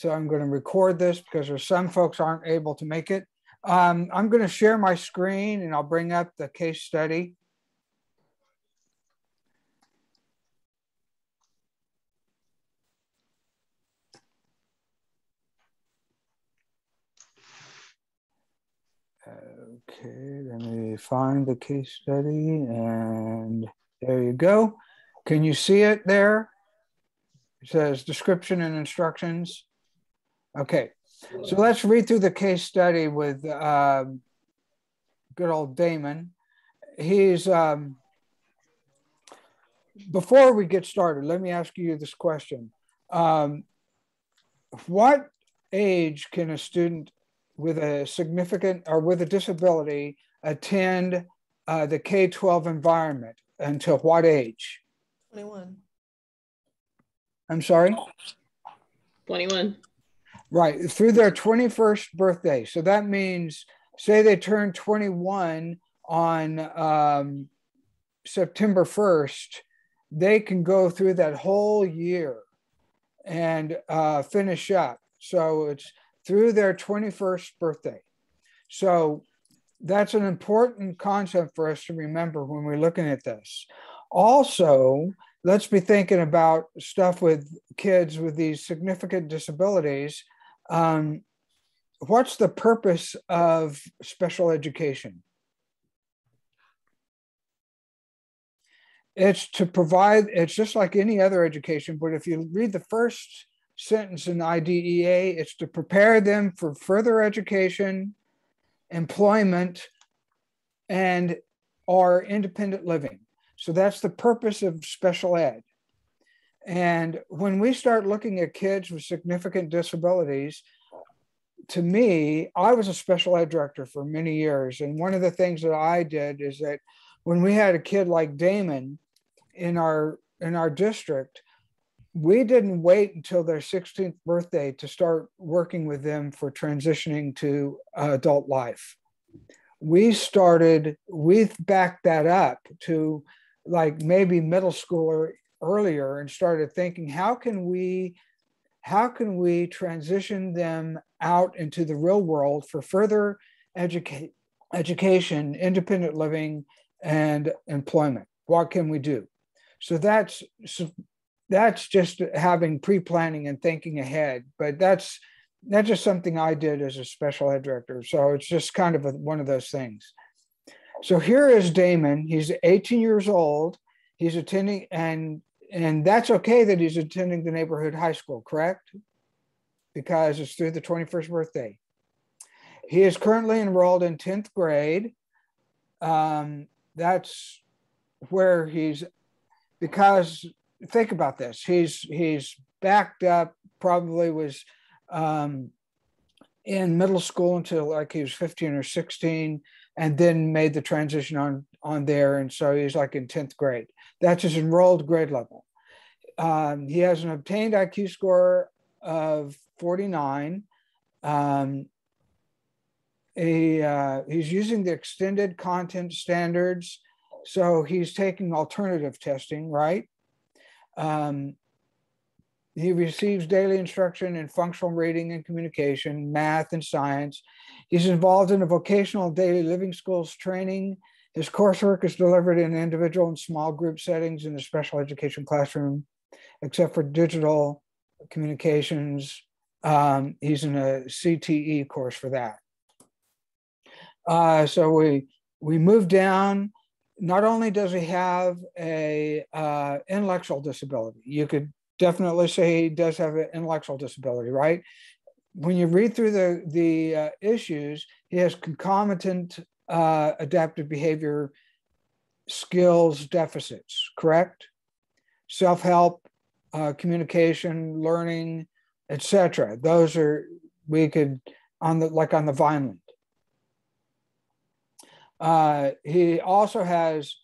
So I'm going to record this because there's some folks aren't able to make it. Um, I'm going to share my screen and I'll bring up the case study. Okay, let me find the case study and there you go. Can you see it there? It says description and instructions. Okay, so let's read through the case study with um, good old Damon. He's, um, before we get started, let me ask you this question. Um, what age can a student with a significant or with a disability attend uh, the K 12 environment until what age? 21. I'm sorry? 21. Right, through their 21st birthday. So that means, say they turn 21 on um, September 1st, they can go through that whole year and uh, finish up. So it's through their 21st birthday. So that's an important concept for us to remember when we're looking at this. Also, let's be thinking about stuff with kids with these significant disabilities. Um, what's the purpose of special education? It's to provide, it's just like any other education, but if you read the first sentence in IDEA, it's to prepare them for further education, employment, and or independent living. So that's the purpose of special ed. And when we start looking at kids with significant disabilities, to me, I was a special ed director for many years. And one of the things that I did is that when we had a kid like Damon in our in our district, we didn't wait until their 16th birthday to start working with them for transitioning to uh, adult life. We started, we backed that up to like maybe middle school or earlier and started thinking, how can we how can we transition them out into the real world for further educa- education, independent living, and employment? What can we do? So that's that's just having pre-planning and thinking ahead but that's that's just something i did as a special ed director so it's just kind of a, one of those things so here is damon he's 18 years old he's attending and and that's okay that he's attending the neighborhood high school correct because it's through the 21st birthday he is currently enrolled in 10th grade um, that's where he's because think about this. He's he's backed up. Probably was um, in middle school until like he was 15 or 16, and then made the transition on on there. And so he's like in 10th grade. That's his enrolled grade level. Um, he has an obtained IQ score of 49. Um, he, uh, he's using the extended content standards. So he's taking alternative testing, right? Um, he receives daily instruction in functional reading and communication, math and science. He's involved in a vocational daily living skills training. His coursework is delivered in individual and small group settings in the special education classroom, except for digital communications. Um, he's in a CTE course for that. Uh, so we we move down not only does he have a uh, intellectual disability, you could definitely say he does have an intellectual disability, right? When you read through the the uh, issues, he has concomitant uh, adaptive behavior skills deficits, correct? Self help, uh, communication, learning, etc. Those are we could on the like on the Vineland. Uh, he also has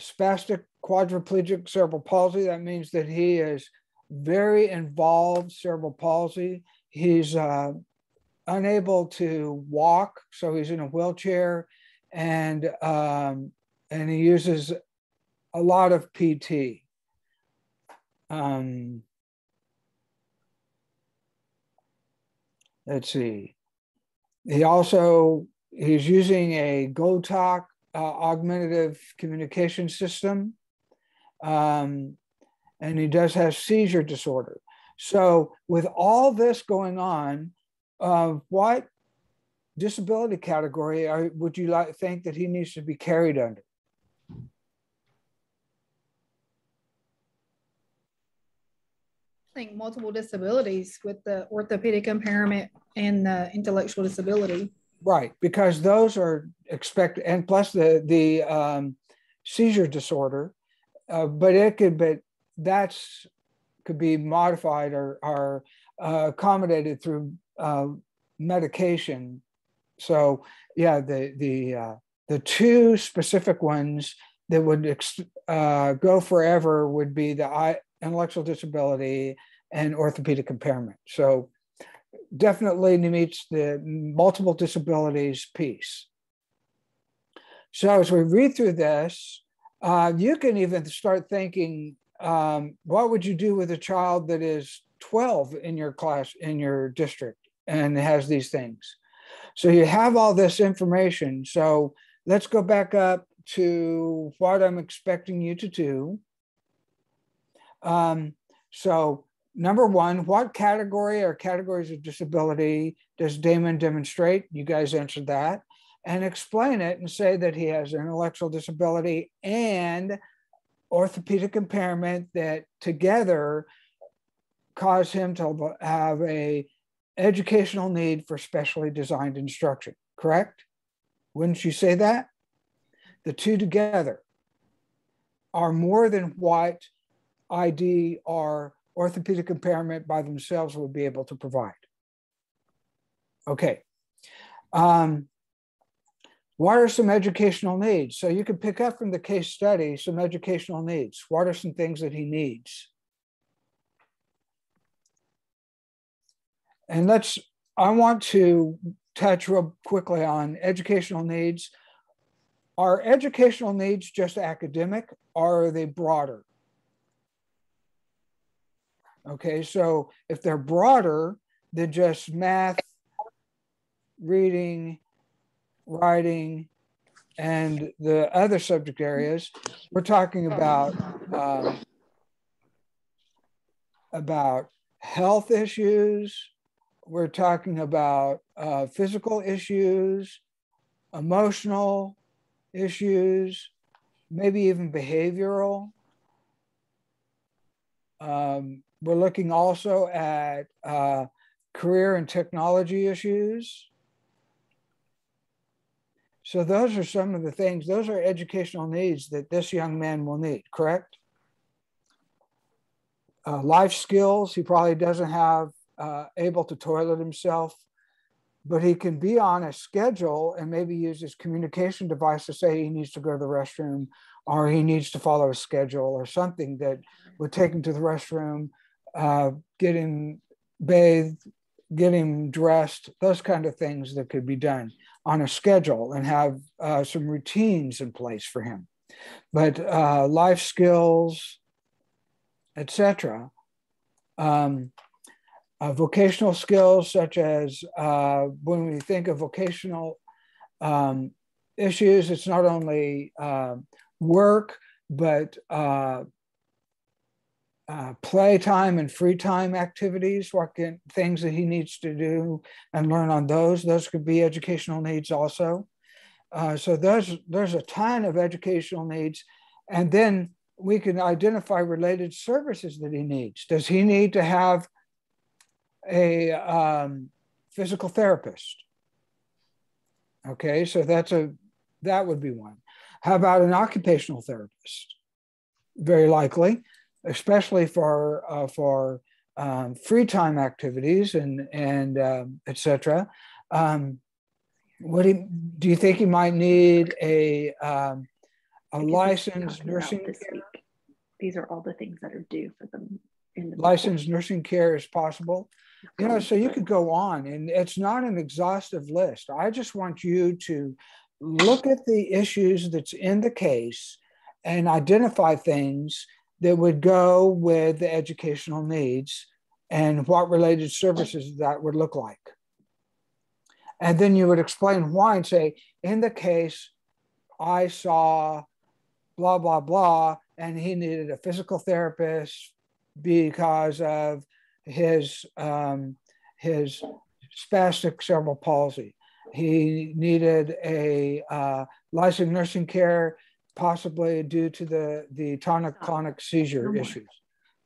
spastic quadriplegic cerebral palsy. That means that he is very involved cerebral palsy. He's uh, unable to walk, so he's in a wheelchair, and um, and he uses a lot of PT. Um, let's see. He also he's using a GoTalk uh, augmentative communication system, um, and he does have seizure disorder. So, with all this going on, uh, what disability category are, would you like think that he needs to be carried under? I think multiple disabilities with the orthopedic impairment and the intellectual disability. Right, because those are expected, and plus the the um, seizure disorder, uh, but it could, but that's could be modified or, or uh, accommodated through uh, medication. So yeah, the the uh, the two specific ones that would uh, go forever would be the intellectual disability and orthopedic impairment. So definitely meets the multiple disabilities piece. So as we read through this, uh, you can even start thinking, um, what would you do with a child that is 12 in your class, in your district, and has these things? So you have all this information. So let's go back up to what I'm expecting you to do. Um, so number one, what category or categories of disability does Damon demonstrate? You guys answered that. And explain it and say that he has intellectual disability and orthopedic impairment that together cause him to have a educational need for specially designed instruction, correct? Wouldn't you say that? The two together are more than what ID or orthopedic impairment by themselves would be able to provide. Okay. Um, what are some educational needs? So you can pick up from the case study some educational needs. What are some things that he needs? And let's, I want to touch real quickly on educational needs. Are educational needs just academic or are they broader? Okay, so if they're broader than just math, reading, writing, and the other subject areas, we're talking about um, about health issues. We're talking about uh, physical issues, emotional issues, maybe even behavioral. Um, we're looking also at uh, career and technology issues. So those are some of the things, those are educational needs that this young man will need, correct? Uh, life skills, he probably doesn't have uh, able to toilet himself, but he can be on a schedule and maybe use his communication device to say he needs to go to the restroom or he needs to follow a schedule or something that would take him to the restroom uh, get him bathed, get him dressed, those kind of things that could be done on a schedule and have uh, some routines in place for him. But uh, life skills, etc. Um, uh, vocational skills, such as uh, when we think of vocational um, issues, it's not only uh, work, but uh, uh, playtime and free time activities, what can, things that he needs to do and learn on those. Those could be educational needs also. Uh, so there's, there's a ton of educational needs. And then we can identify related services that he needs. Does he need to have a um, physical therapist? Okay, so that's a that would be one. How about an occupational therapist? Very likely especially for uh, for um, free time activities and and um, etc. Um, what do you, do you think you might need a um, a licensed nursing This care? These are all the things that are due for them. In the licensed nursing care is possible. You know, so you could go on, and it's not an exhaustive list. I just want you to look at the issues that's in the case and identify things that would go with the educational needs and what related services that would look like. And then you would explain why and say, in the case, I saw blah, blah, blah, and he needed a physical therapist because of his um, his spastic cerebral palsy. He needed a uh, licensed nursing care, possibly due to the the tonic-clonic seizure Come issues.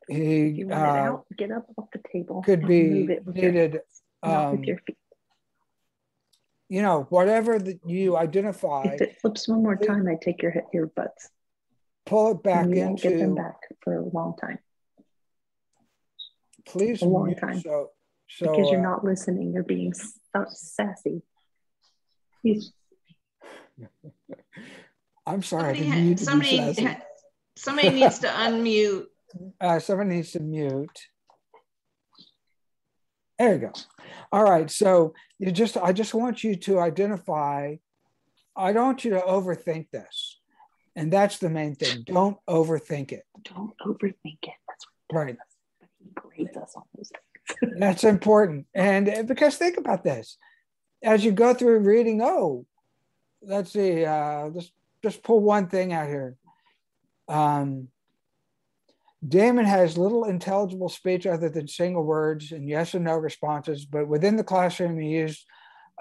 He You want it uh, out, get up off the table. could be move it with your needed, hands, not with um, your feet. you know, whatever that you identify, If it flips one more time, I take your he- earbuds. pull it back won't get them back for a long time Please, a long time. so so because you're uh, not listening. You're being so sassy. You- I'm sorry, Somebody, didn't ha- mean to be somebody, somebody needs to unmute. Uh, someone needs to mute. There you go. All right. So you just, I just want you to identify, I don't want you to overthink this. And that's the main thing. Don't overthink it. Don't overthink it. That's what Right. Grades us on those things. That's important. And uh, because think about this as you go through reading, oh, let's see, uh, just, just pull one thing out here. Um, Damon has little intelligible speech other than single words and yes and no responses, but within the classroom, he used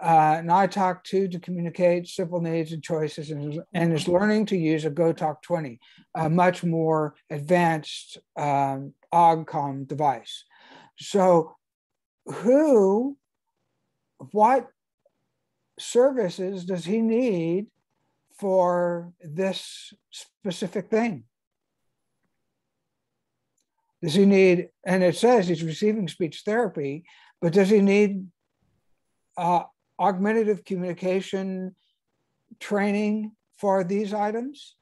uh, an iTalk2 to communicate simple needs and choices and, is- and is learning to use a GoTalk 20, a much more advanced um, AugCom device. So, who, what services does he need for this specific thing? Does he need, and it says he's receiving speech therapy, but does he need uh, augmentative communication training for these items?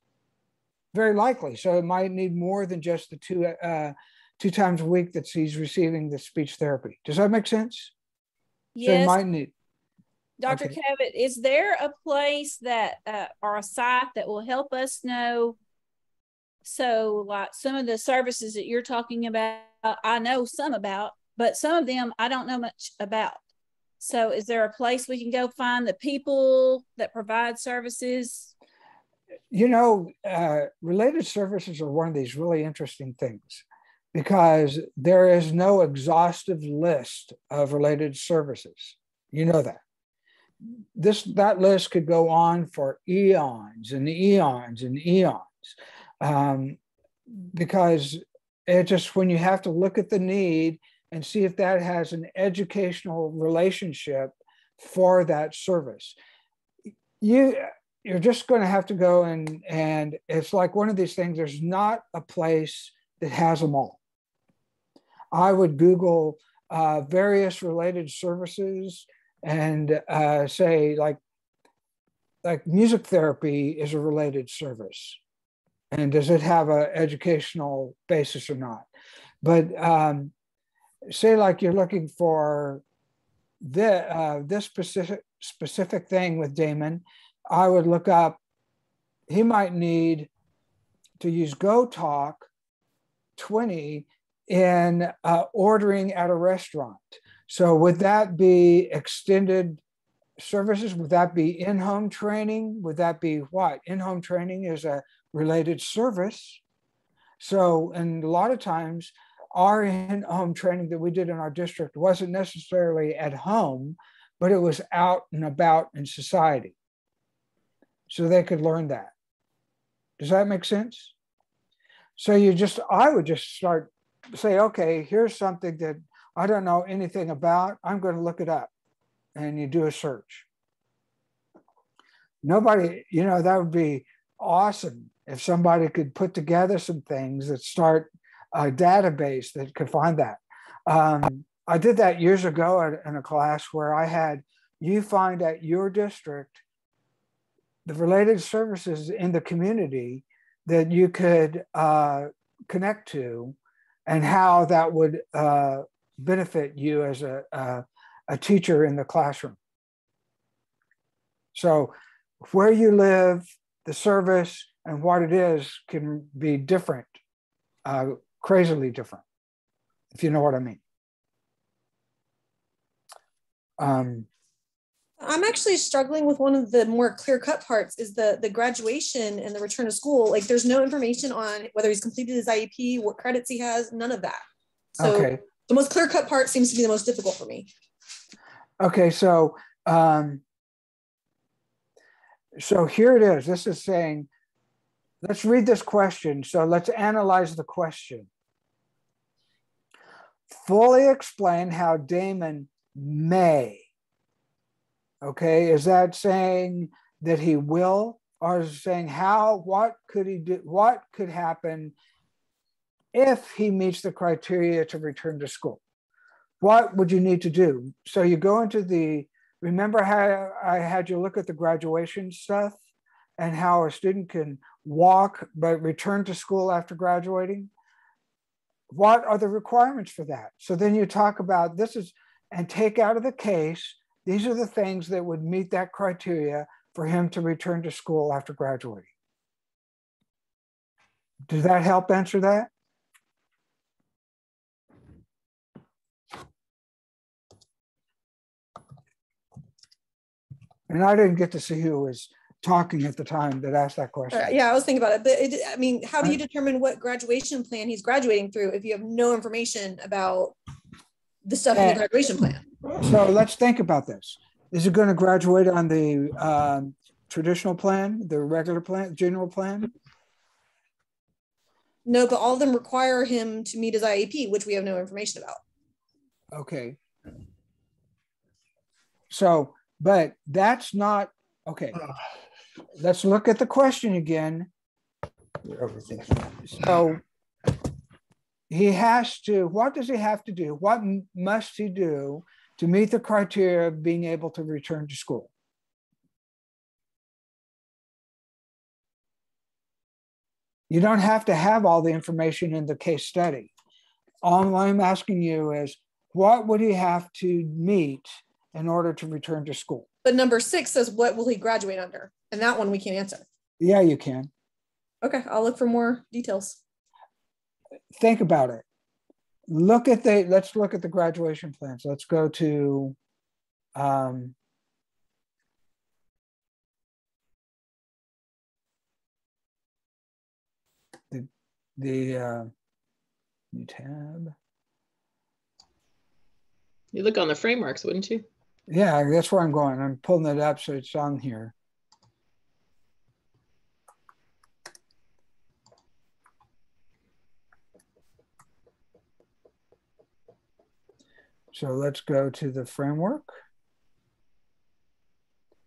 Very likely. So it might need more than just the two uh, two times a week that he's receiving the speech therapy. Does that make sense? So Yes, might need. Dr. okay. Cavitt, is there a place that, uh, or a site that will help us know? So like some of the services that you're talking about, I know some about, but some of them I don't know much about. So is there a place we can go find the people that provide services? You know, uh, related services are one of these really interesting things because there is no exhaustive list of related services. You know that. This that list could go on for eons and eons and eons, um, because it just when you have to look at the need and see if that has an educational relationship for that service. You you're just going to have to go and and it's like one of these things there's not a place that has them all i would google uh, various related services and uh, say like like music therapy is a related service. And does it have an educational basis or not? But um, say like you're looking for the, uh, this specific specific thing with damon I would look up, he might need to use GoTalk 20 in uh, ordering at a restaurant. So, would that be extended services? Would that be in home training? Would that be what? In home training is a related service. So, and a lot of times, our in home training that we did in our district wasn't necessarily at home, but it was out and about in society so they could learn that. Does that make sense? So you just, I would just start say, okay, here's something that I don't know anything about. I'm going to look it up, and you do a search. Nobody, you know, that would be awesome if somebody could put together some things that start a database that could find that. Um, I did that years ago in a class where I had you find at your district the related services in the community that you could uh, connect to and how that would uh, benefit you as a, a, a teacher in the classroom. So, where you live, the service, and what it is can be different, uh, crazily different, if you know what I mean. Um, I'm actually struggling with one of the more clear cut parts is the the graduation and the return to school. Like there's no information on whether he's completed his IEP, what credits he has, none of that. So Okay, the most clear cut part seems to be the most difficult for me. okay, so, um, so here it is. This is saying, let's read this question. So let's analyze the question. Fully explain how Damon may. Okay, is that saying that he will, or is saying how, what could he do, what could happen if he meets the criteria to return to school? What would you need to do? So you go into the, remember how I had you look at the graduation stuff and how a student can walk but return to school after graduating? What are the requirements for that? So then you talk about this is, and take out of the case, these are the things that would meet that criteria for him to return to school after graduating. Does that help answer that? And I didn't get to see who was talking at the time that asked that question. Uh, yeah, I was thinking about it, but it, I mean, how do you determine what graduation plan he's graduating through if you have no information about the stuff in the Uh, graduation plan? So let's think about this. Is it going to graduate on the um, traditional plan, the regular plan, general plan? No, but all of them require him to meet his IEP, which we have no information about. Okay. So, but that's not, okay. Let's look at the question again. So he has to, what does he have to do? What must he do to meet the criteria of being able to return to school? You don't have to have all the information in the case study. All I'm asking you is, what would he have to meet in order to return to school? But number six says, what will he graduate under? And that one we can't answer. Yeah, you can. Okay, I'll look for more details. Think about it. Look at the, let's look at the graduation plans. Let's go to, um, the, the, uh, new tab. You look on the frameworks, wouldn't you? Yeah, that's where I'm going. I'm pulling it up so it's on here. So let's go to the framework.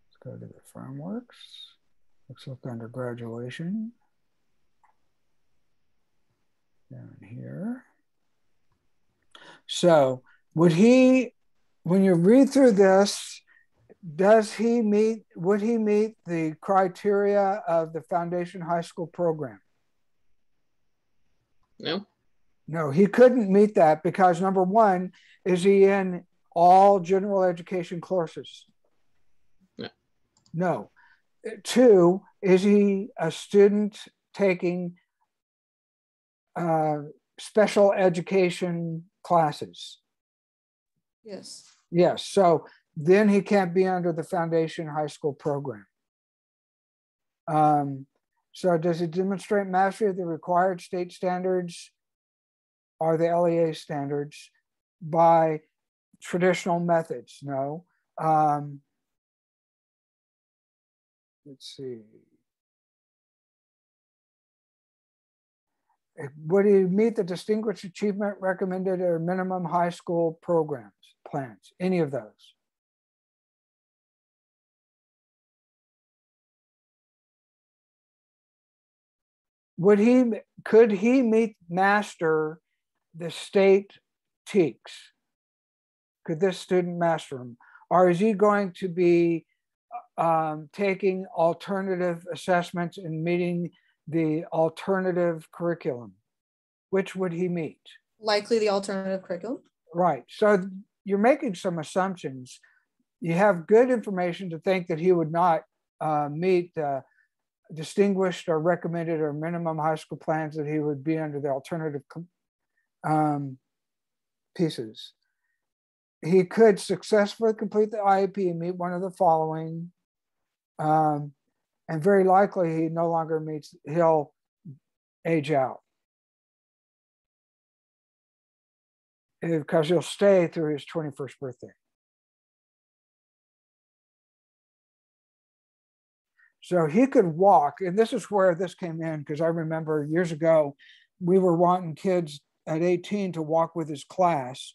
Let's go to the frameworks. Let's look under graduation. Down here. So would he, when you read through this, does he meet, would he meet the criteria of the Foundation High School program? No. No, he couldn't meet that because number one, is he in all general education courses? No. No. Two, is he a student taking uh, special education classes? Yes. Yes. So then he can't be under the foundation high school program. Um, so does it demonstrate mastery of the required state standards or the LEA standards by traditional methods? No. Um, let's see. Would he meet the distinguished achievement recommended or minimum high school programs, plans, any of those? Would he, could he meet master the state TEKS? Could this student master them? Or is he going to be um, taking alternative assessments and meeting the alternative curriculum? Which would he meet? Likely the alternative curriculum. Right. So you're making some assumptions. You have good information to think that he would not uh, meet uh, distinguished or recommended or minimum high school plans, that he would be under the alternative um, pieces. he could successfully complete the IEP and meet one of the following. Um, and very likely he no longer meets, he'll age out. Because he'll stay through his 21st birthday. So he could walk, and this is where this came in because I remember years ago we were wanting kids at 18 to walk with his class.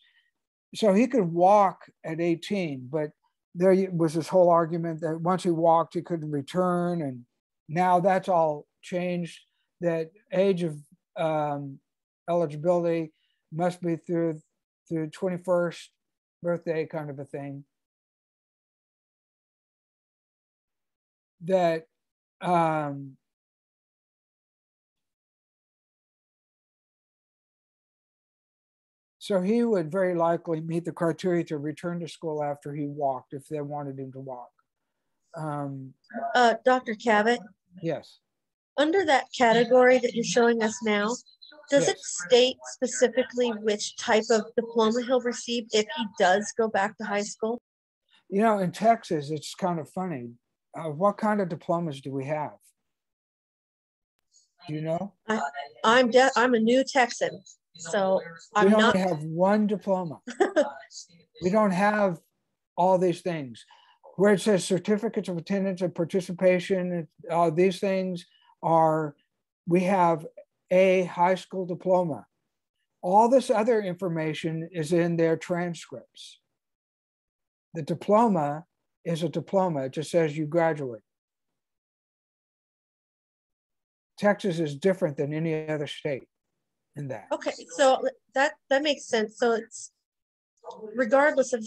So he could walk at 18, but there was this whole argument that once he walked, he couldn't return. And now that's all changed. That age of um, eligibility must be through through 21st birthday kind of a thing. That um, So he would very likely meet the criteria to return to school after he walked if they wanted him to walk. Um, Uh, Dr. Cavitt, yes. under that category that you're showing us now, does it state specifically which type of diploma he'll receive if he does go back to high school? You know, in Texas, it's kind of funny. Uh, what kind of diplomas do we have? Do you know? I'm de- I'm a new Texan, so We I'm only not. have one diploma. we don't have all these things. Where it says certificates of attendance and participation, uh, these things are, we have a high school diploma. All this other information is in their transcripts. The diploma is a diploma. It just says you graduate. Texas is different than any other state in that. Okay, so that that makes sense. So it's regardless of,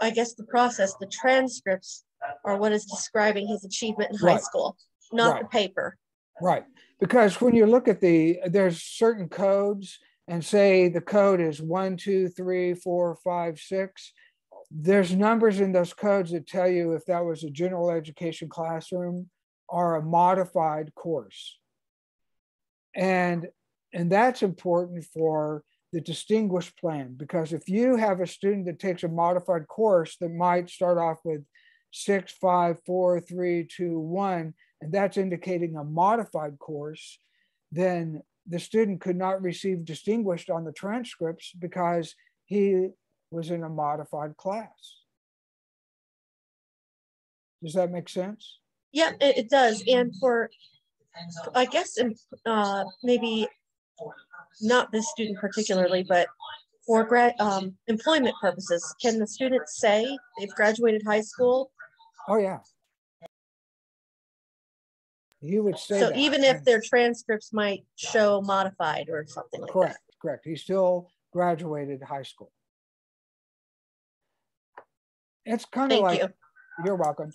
I guess the process, the transcripts are what is describing his achievement in high school, not the paper. Right, because when you look at the, there's certain codes and say the code is one, two, three, four, five, six. There's numbers in those codes that tell you if that was a general education classroom or a modified course. And, and that's important for the distinguished plan, because if you have a student that takes a modified course that might start off with six, five, four, three, two, one, and that's indicating a modified course, then the student could not receive distinguished on the transcripts because he was in a modified class. Does that make sense? Yeah, it, does. And for, I guess, uh, maybe not this student particularly, but for grad, um, employment purposes, can the students say they've graduated high school? Oh, yeah. You would say So that, even if their transcripts might show modified or something like that. Correct, correct. He still graduated high school. It's kind of like, you. you're welcome.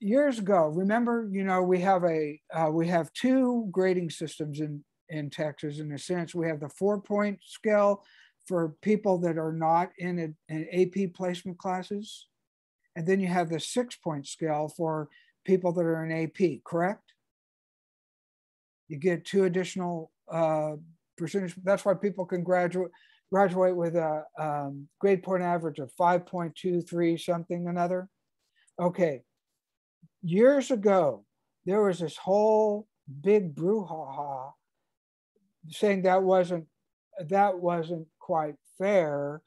Years ago, remember, you know, we have a, uh, we have two grading systems in, in Texas. In a sense, we have the four point scale for people that are not in an AP placement classes. And then you have the six point scale for people that are in AP, correct? You get two additional uh, percentage. That's why people can graduate graduate with a um, grade point average of 5.23 something another. Okay. Years ago, there was this whole big brouhaha saying that wasn't that wasn't quite fair.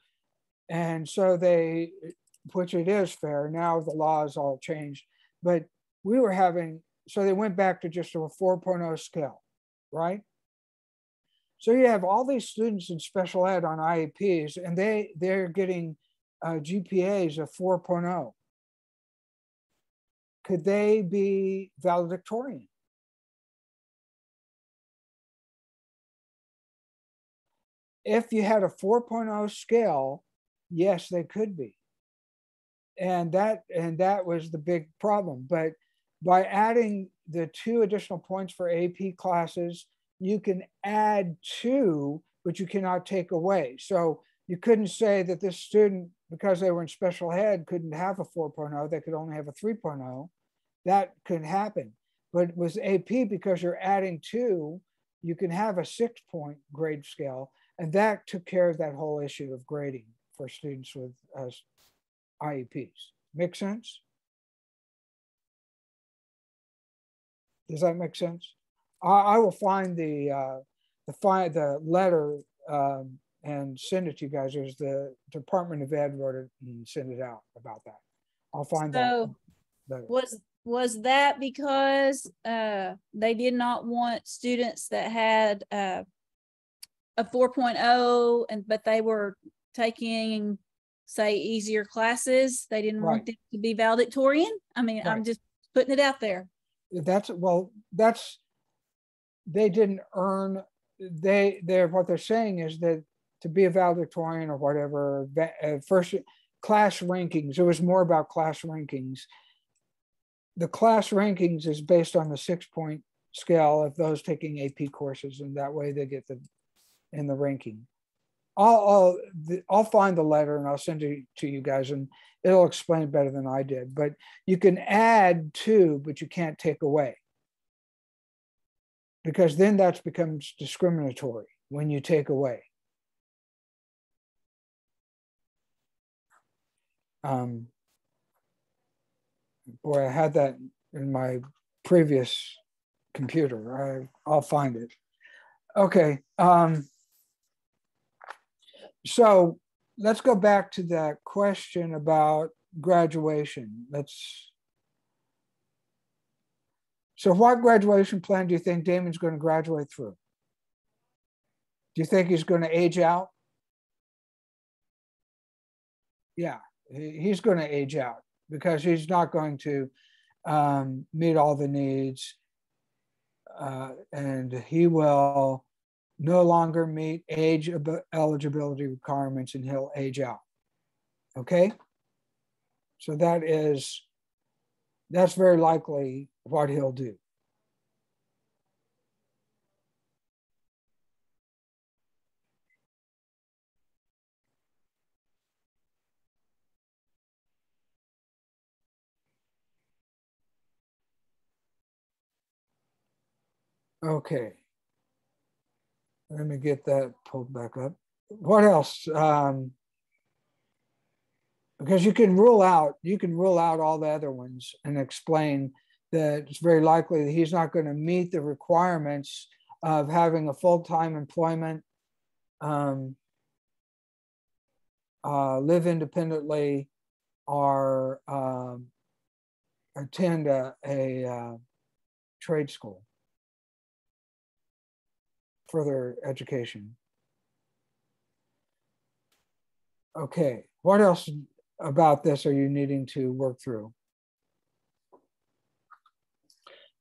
And so they, which it is fair, now the law is all changed. But we were having, so they went back to just a 4.0 scale, right? So you have all these students in special ed on IEPs, and they they're getting uh, GPAs of 4.0. Could they be valedictorian? If you had a 4.0 scale, yes, they could be. And that and that was the big problem. But by adding the two additional points for AP classes, you can add two, but you cannot take away. So you couldn't say that this student, because they were in special ed, couldn't have a 4.0, they could only have a 3.0. That could happen. But with AP, because you're adding two, you can have a six point grade scale. And that took care of that whole issue of grading for students with uh, IEPs. Make sense? Does that make sense? I, I will find the uh, the find the letter um, and send it to you guys. There's the Department of Ed wrote it and send it out about that. I'll find that. So letter. was was that because uh they did not want students that had uh a 4.0 and but they were taking say easier classes. They didn't Right. want them to be valedictorian. I mean i'm just putting it out there. That's well that's they didn't earn they they're what they're saying is that to be a valedictorian or whatever uh, first class rankings it was more about class rankings. The class rankings is based on the six point scale of those taking ap courses and that way they get the in the ranking I'll, I'll, I'll find the letter and I'll send it to you guys and it'll explain it better than I did. But you can add to, but you can't take away. Because then that becomes discriminatory when you take away. Um, boy, I had that in my previous computer. I, I'll find it. Okay. Um, so let's go back to that question about graduation. Let's. So, what graduation plan do you think Damon's going to graduate through? Do you think he's going to age out? Yeah, he's going to age out because he's not going to um, meet all the needs. Uh, and he will no longer meet age eligibility requirements and he'll age out. Okay? So that is, that's very likely what he'll do. Okay. Let me get that pulled back up. What else? Um, because you can rule out, you can rule out all the other ones and explain that it's very likely that he's not going to meet the requirements of having a full-time employment, um, uh, live independently, or um, attend a, a uh, trade school further education. Okay, what else about this are you needing to work through?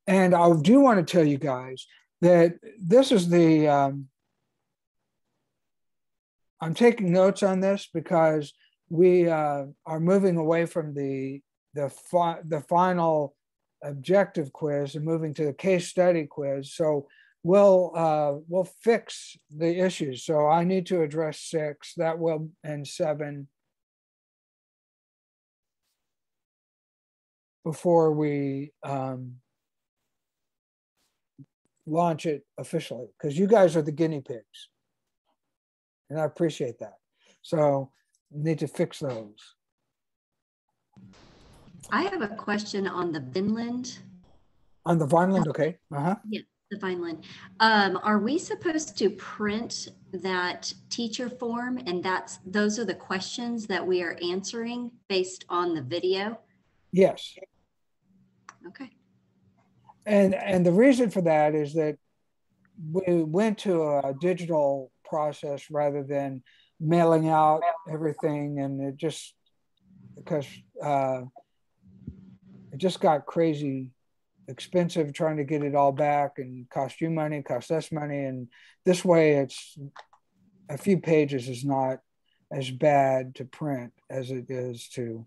And I do want to tell you guys that this is the, um, I'm taking notes on this because we uh, are moving away from the, the, fi- the final objective quiz and moving to the case study quiz. So we'll uh, we'll fix the issues. So I need to address six that will and seven before we um, launch it officially because you guys are the guinea pigs, and I appreciate that. So need to fix those. I have a question on the Vineland, On the Vineland, okay? Uh-huh. The Vineland. Um, are we supposed to print that teacher form and that's, those are the questions that we are answering based on the video? Yes. Okay. And and the reason for that is that we went to a digital process rather than mailing out everything, and it just because uh, it just got crazy expensive trying to get it all back and cost you money, cost us money, and this way it's a few pages is not as bad to print as it is to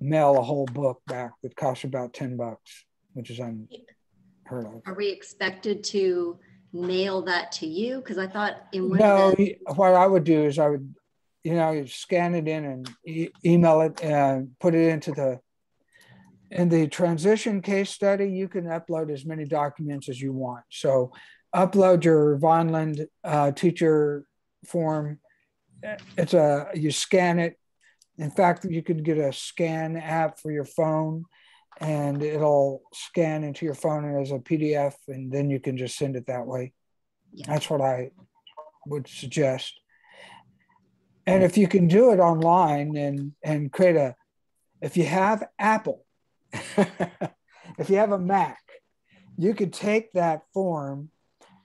mail a whole book back that costs about 10 bucks which is unheard of. Are we expected to mail that to you? Because I thought in one No, the, what I would do is I would, you know, scan it in and e- email it and put it into the, in the transition case study, you can upload as many documents as you want. So upload your Vineland uh, teacher form it's a you scan it. In fact, you can get a scan app for your phone, and it'll scan into your phone as a PDF, and then you can just send it that way. Yeah. That's what I would suggest. And if you can do it online and and create a, if you have Apple, if you have a Mac, you could take that form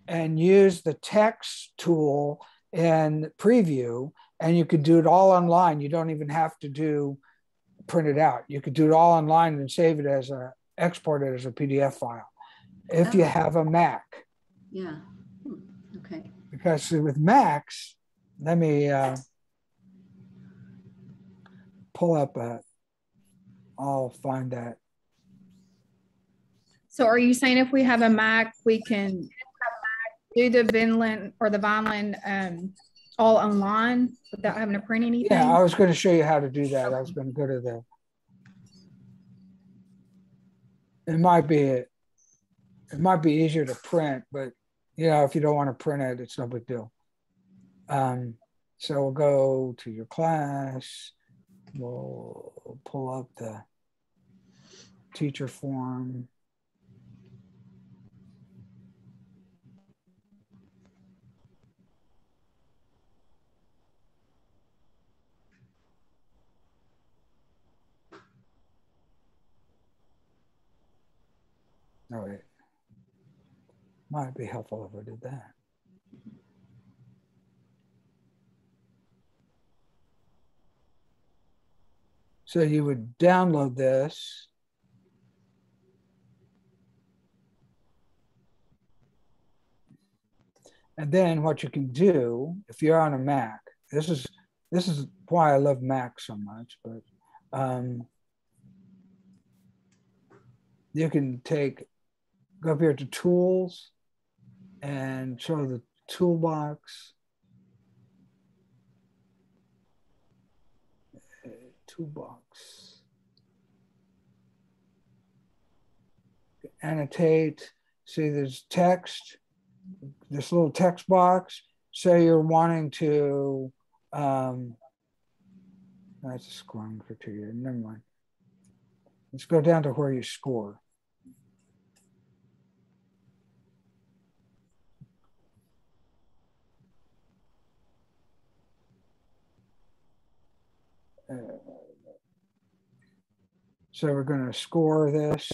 and use the text tool in preview and you could do it all online. You don't even have to do print it out. You could do it all online and save it as a export it as a PDF file if you Oh. have a Mac. Yeah. Hmm, Okay. Because with Macs, let me uh, pull up a, I'll find that. So are you saying if we have a Mac, we can do the Vinland or the Vineland um, all online without having to print anything? Yeah, I was going to show you how to do that. I was going to go to the. It might be it might be easier to print, but you know if you don't want to print it, it's no big deal. Um, so we'll go to your class. We'll pull up the teacher form. Oh, wait. Might be helpful if I did that. So you would download this. And then what you can do, if you're on a Mac, this is this is why I love Mac so much, but um, you can take go up here to tools and show the toolbox. Uh, Toolbox. Annotate. See, there's text. This little text box. Say you're wanting to. Um, that's a scoring criteria. Never mind. Let's go down to where you score. Uh, so we're going to score this.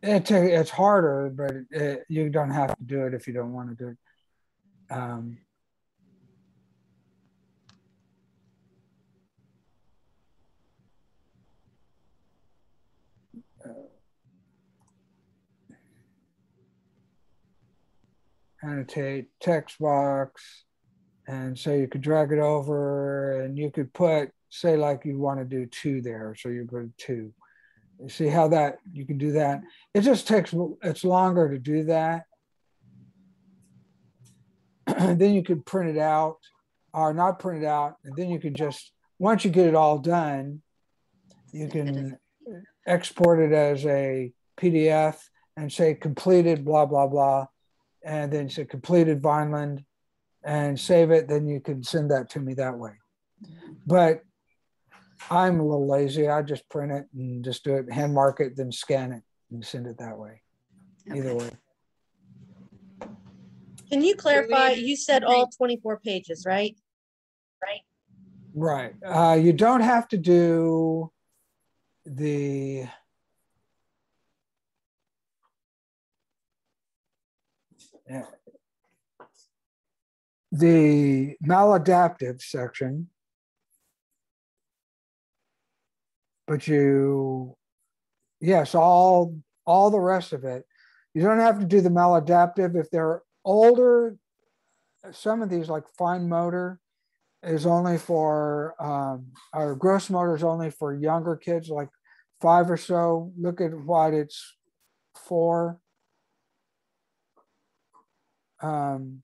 It's, a, it's harder, but it, you don't have to do it if you don't want to do it. Um, annotate text box. And so you could drag it over and you could put, say, like you want to do two there. So you put two. You see how that you can do that? It just takes, it's longer to do that. then you could print it out or not print it out. And then you can just, once you get it all done, you can export it as a PDF and say completed, blah, blah, blah. And then say completed Vineland and save it, then you can send that to me that way. But I'm a little lazy. I just print it and just do it, hand mark it, then scan it and send it that way. Either way. Can you clarify? You said all 24 pages, right? Right. Right. Uh, you don't have to do the Yeah. the maladaptive section, but you, yes, all all the rest of it. You don't have to do the maladaptive if they're older. Some of these, like fine motor, is only for um, or gross motor is only for younger kids, like five or so. Look at what it's for. Um,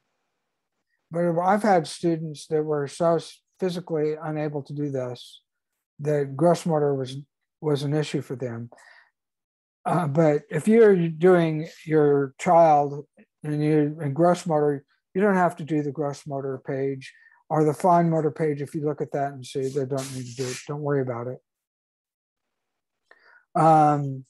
but I've had students that were so physically unable to do this that gross motor was was an issue for them. Uh, but if you're doing your child and you in gross motor, you don't have to do the gross motor page. or the fine motor page. If you look at that and see they don't need to do it, don't worry about it. Um,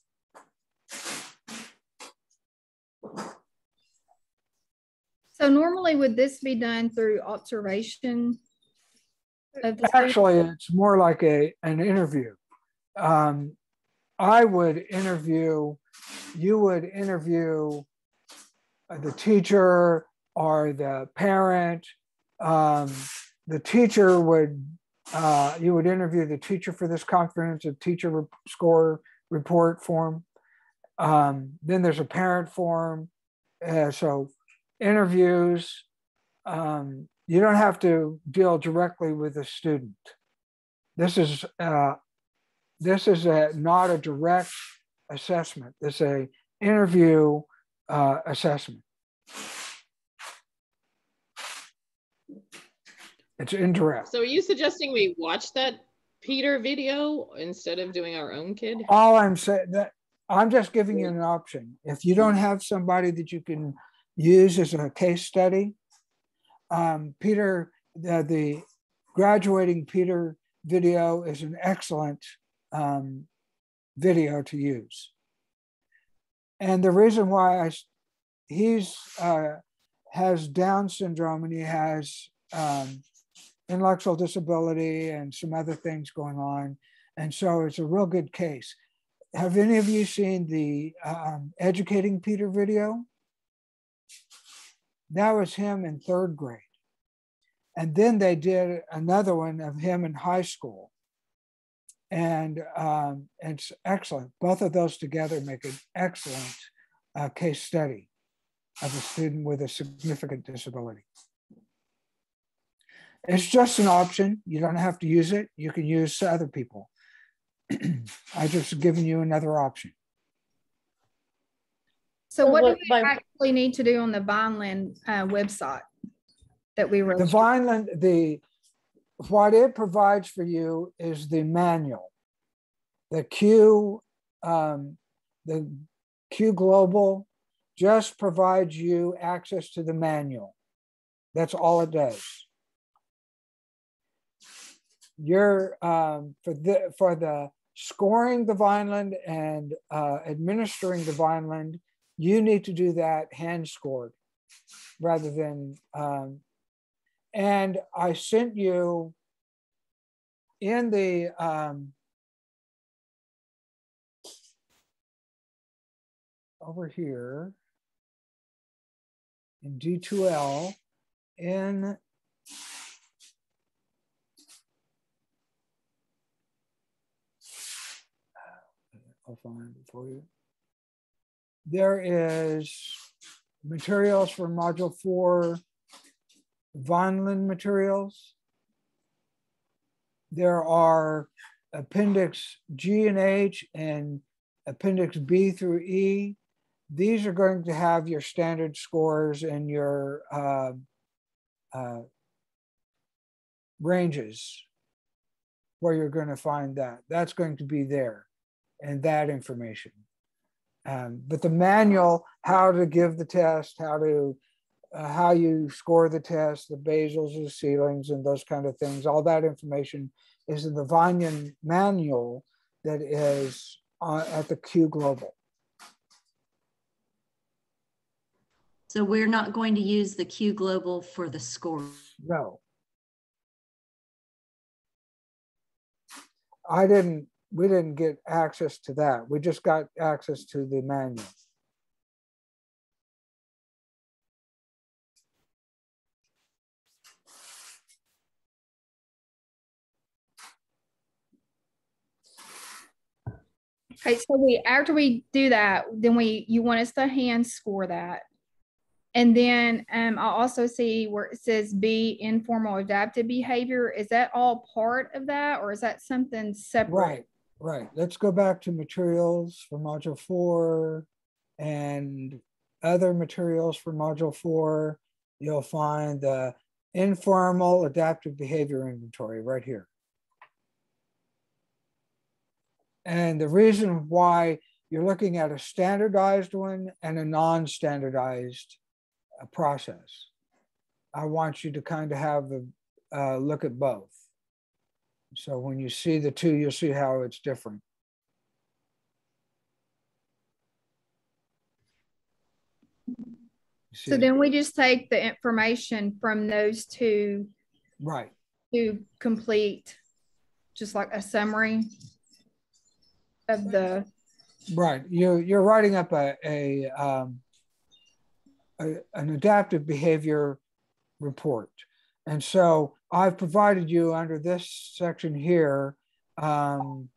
So normally would this be done through observation? Of the student? Actually, it's more like a an interview. Um, I would interview, you would interview the teacher or the parent. Um, the teacher would, uh, you would interview the teacher for this comprehensive teacher re- score report form. Um, then there's a parent form. Uh, so interviews, um, you don't have to deal directly with the student. This is uh, this is a not a direct assessment. This is a interview uh, assessment. It's indirect. So are you suggesting we watch that Peter video instead of doing our own kid? All I'm saying that I'm just giving you an option. If you don't have somebody that you can use as a case study, um, Peter, the, the graduating Peter video is an excellent um, video to use. And the reason why I, he's uh, has Down syndrome and he has um, intellectual disability and some other things going on, and so it's a real good case. Have any of you seen the um, Educating Peter video? That was him in third grade. And then they did another one of him in high school. And um, it's excellent. Both of those together make an excellent uh, case study of a student with a significant disability. It's just an option. You don't have to use it. You can use other people. I just given you another option. So what do what we actually need to do on the Vineland uh, website that we The wrote? Vineland, the what it provides for you is the manual. The Q, um, the Q Global just provides you access to the manual. That's all it does. You're um, for the for the scoring the Vineland and uh, administering the Vineland, you need to do that hand scored rather than um, and I sent you in the um, over here in D2L in I'll find it for you. There is materials for module four, Vineland materials. There are appendix G and H and appendix B through E. These are going to have your standard scores and your uh, uh, ranges where you're going to find that. That's going to be there and that information. Um, but the manual, how to give the test, how to how you score the test, the basals, the ceilings, and those kind of things. All that information is in the Vineland manual that is uh, at the Q Global. So we're not going to use the Q Global for the score. No. I didn't, we didn't get access to that. We just got access to the manual. Okay, so we, after we do that, then we, you want us to hand score that. And then um, I also see where it says B informal adaptive behavior. Is that all part of that or is that something separate? Right, right. Let's go back to materials for module four and other materials for module four. You'll find the informal adaptive behavior inventory right here. And the reason why you're looking at a standardized one and a non-standardized uh, process. I want you to kind of have a, uh, look at both. So when you see the two, you'll see how it's different. So then we just take the information from those two Right. to complete, just like a summary of the, Right. You you're writing up a a, um, a an adaptive behavior report, and so I've provided you under this section here. Um,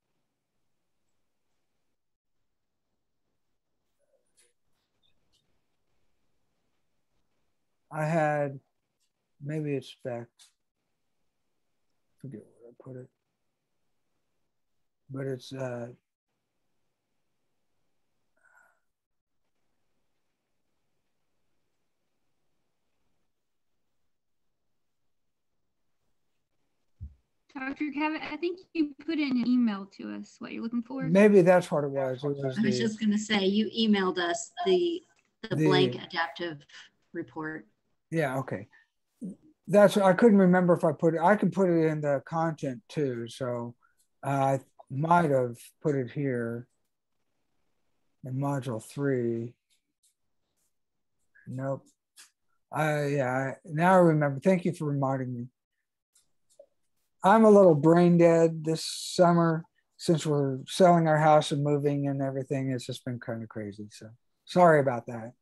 I had maybe it's back. Forget where I put it, but it's uh, Dr. Cavitt, I think you put in an email to us what you're looking for. maybe that's what it was. It was I was the- just gonna say, you emailed us the, the blank adaptive report. Yeah, okay. That's, I couldn't remember if I put it, I can put it in the content too, so uh, I might have put it here in module three. Nope. I, yeah, I- now I remember. Thank you for reminding me. I'm a little brain dead this summer since we're selling our house and moving and everything. It's just been kind of crazy, so sorry about that.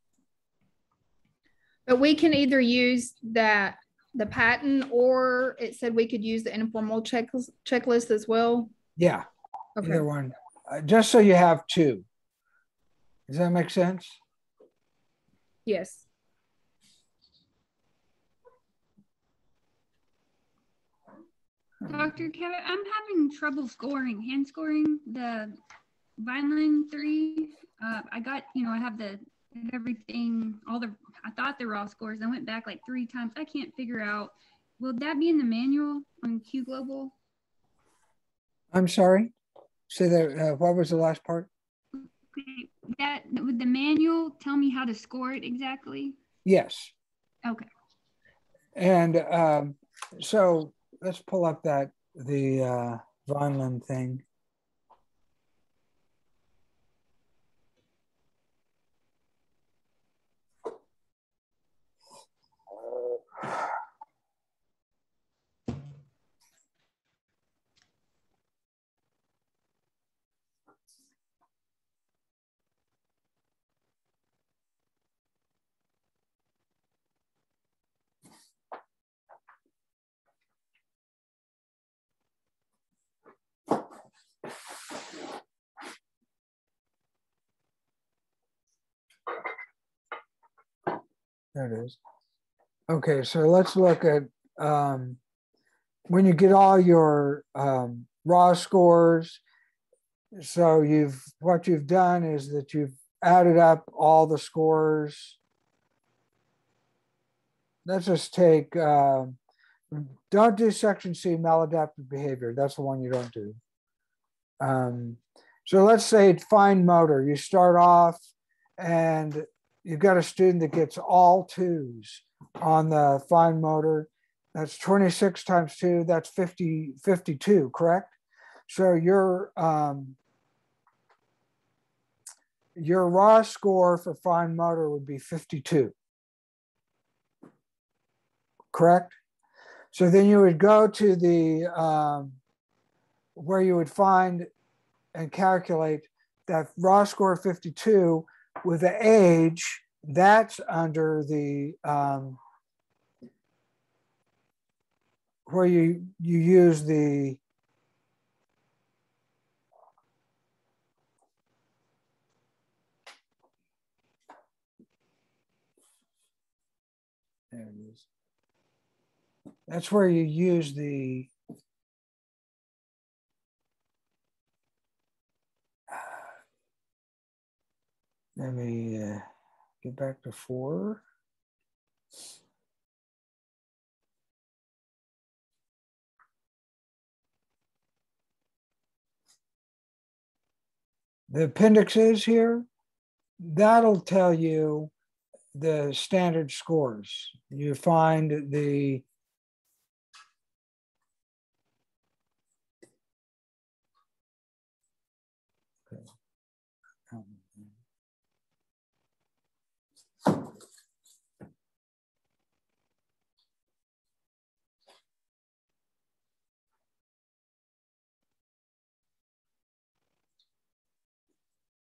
but we can either use that, the patent, or it said we could use the informal checklist, checklist as well. Yeah. Okay, Either one, uh, just so you have two. Does that make sense? yes. Dr. Cavitt, I'm having trouble scoring, hand scoring the Vineland three. Uh, I got, you know, I have the everything, all the, I thought the raw scores. I went back like three times. I can't figure out. Will that be in the manual on Q Global? I'm sorry. Say that. Uh, what was the last part? Okay, that would the manual tell me how to score it exactly? Yes. Okay. And um, so let's pull up that the uh, Vineland thing. There it is. Okay, so let's look at um, when you get all your um, raw scores. So you've what you've done is that you've added up all the scores. Let's just take. Uh, don't do section C maladaptive behavior. That's the one you don't do. Um, so let's say fine motor. You start off and you've got a student that gets all twos on the fine motor. That's 26 times two, that's 50, 52, correct? So your, um, your raw score for fine motor would be 52. Correct? So then you would go to the, um, where you would find and calculate that raw score 52 with the age, that's under the um, where you you use the there it is. That's where you use the Let me uh, get back to four. The appendixes here, that'll tell you the standard scores. You find the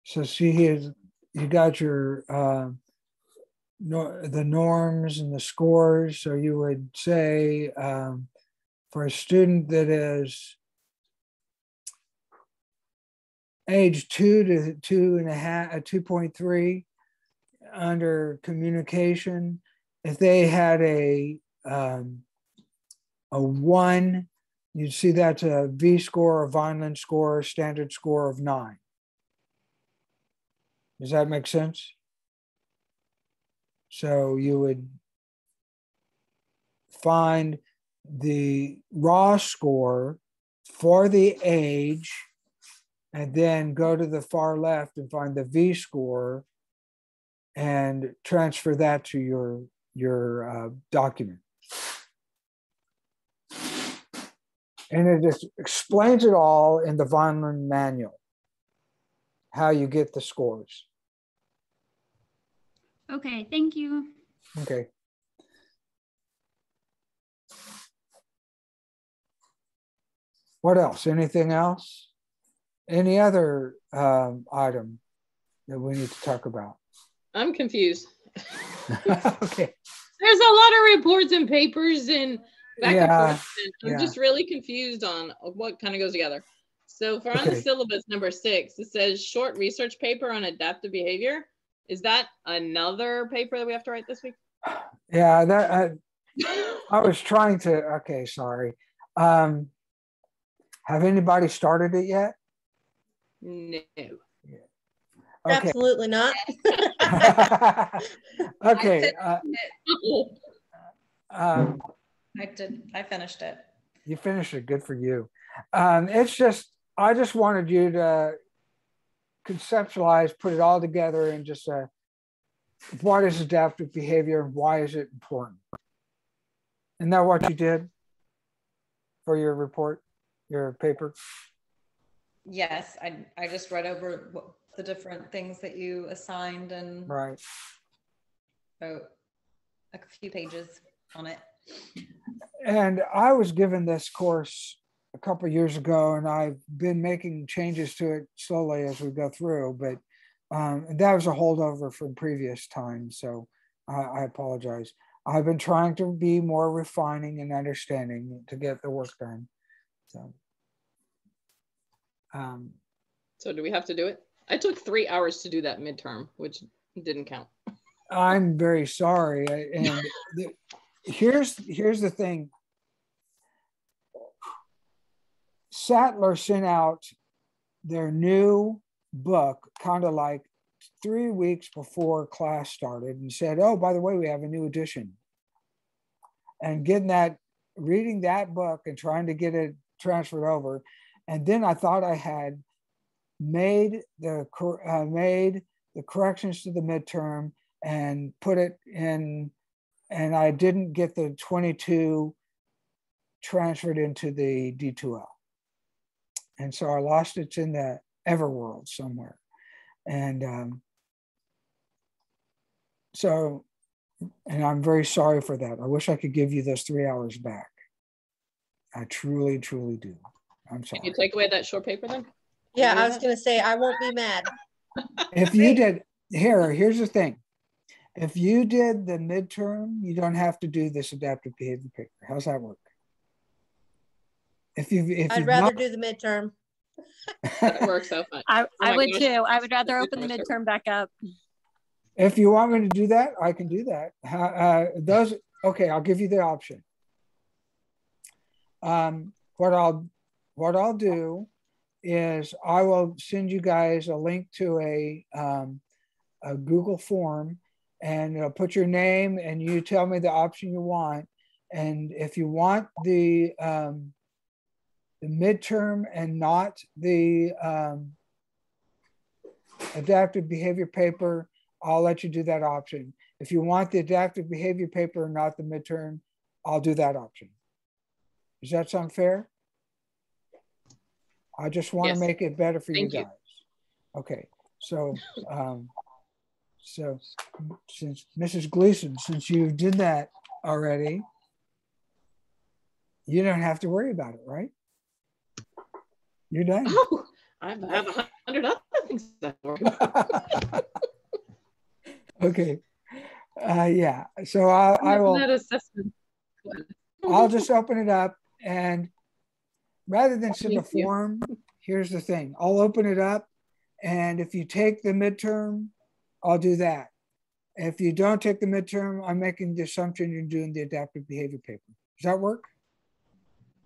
So see here, you got your uh, nor- the norms and the scores. So you would say um, for a student that is age two to two and a half, uh, two point three under communication, if they had a um, a one, you'd see that's a V score, a Vineland score, standard score of nine. Does that make sense? So you would find the raw score for the age and then go to the far left and find the V score and transfer that to your, your uh, document. And it just explains it all in the Vineland manual, how you get the scores. Okay, thank you. Okay. What else? Anything else? Any other um, item that we need to talk about? I'm confused. okay. There's a lot of reports and papers and back Yeah, and forth. and I'm yeah. just really confused on what kind of goes together. So for on the syllabus number six, it says short research paper on adaptive behavior. Is that another paper that we have to write this week? Yeah, that I, I was trying to. Okay, sorry. Um, have anybody started it yet? No. Okay. Absolutely not. okay. Uh, um, I did, I finished it. You finished it. Good for you. Um, it's just, I just wanted you to conceptualize, put it all together, and just uh, what is adaptive behavior and why is it important? Isn't that what you did for your report, your paper? Yes, I, I just read over what- the different things that you assigned and Right. wrote a few pages on it. And I was given this course a couple of years ago, and I've been making changes to it slowly as we go through. But um, that was a holdover from previous times, so I, I apologize. I've been trying to be more refining and understanding to get the work done. So, um, So do we have to do it? I took three hours to do that midterm, which didn't count. I'm very sorry. I- And the, here's here's the thing. Sattler sent out their new book, kind of like three weeks before class started, and said, "Oh, by the way, we have a new edition." And getting that, reading that book, and trying to get it transferred over, and then I thought I had made the uh, made the corrections to the midterm and put it in and I didn't get the 22 transferred into the D2L. And so I lost it in the Everworld somewhere. And um, so, and I'm very sorry for that. I wish I could give you those three hours back. I truly, truly do. I'm sorry. Can you take away that short paper then? Yeah, I was gonna say, I won't be mad. if you did here here's the thing if you did the midterm you don't have to do this adaptive behavior paper how's that work if you if I'd rather not- do the midterm. That works out fine. I, Oh I would gosh. too. I would rather open the midterm back up. if you want me to do that i can do that How- uh, those okay i'll give you the option um, what i'll what i'll do is i will send you guys a link to a um, a google form and it'll put your name and you tell me the option you want and if you want the um, the midterm and not the um, adaptive behavior paper I'll let you do that option. If you want the adaptive behavior paper and not the midterm, I'll do that option. Does that sound fair? I just want Yes. to make it better for Thank you you. guys. Okay, so, um, so since Mrs. Gleason, since you did that already, you don't have to worry about it, right? You're done. Oh, I have a hundred other things to worry about. Okay. Uh, yeah, so I, I will. Net assessment. I'll just open it up and rather than send a form, here's the thing. I'll open it up and if you take the midterm, I'll do that. If you don't take the midterm, I'm making the assumption you're doing the adaptive behavior paper. Does that work?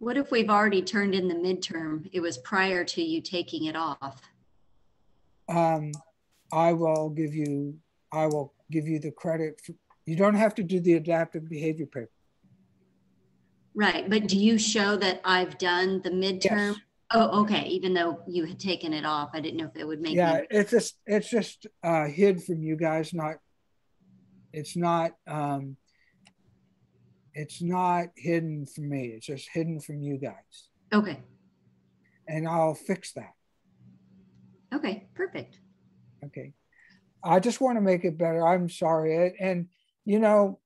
What if we've already turned in the midterm? It was prior to you taking it off. Um, I will give you, I will give you the credit. For, you don't have to do the adaptive behavior paper. Right, but do you show that I've done the midterm? Yes. Oh, okay, even though you had taken it off, I didn't know if it would make yeah me. it's just it's just uh hid from you guys not it's not um it's not hidden from me it's just hidden from you guys Okay, and i'll fix that okay, perfect. okay i just want to make it better i'm sorry and, you know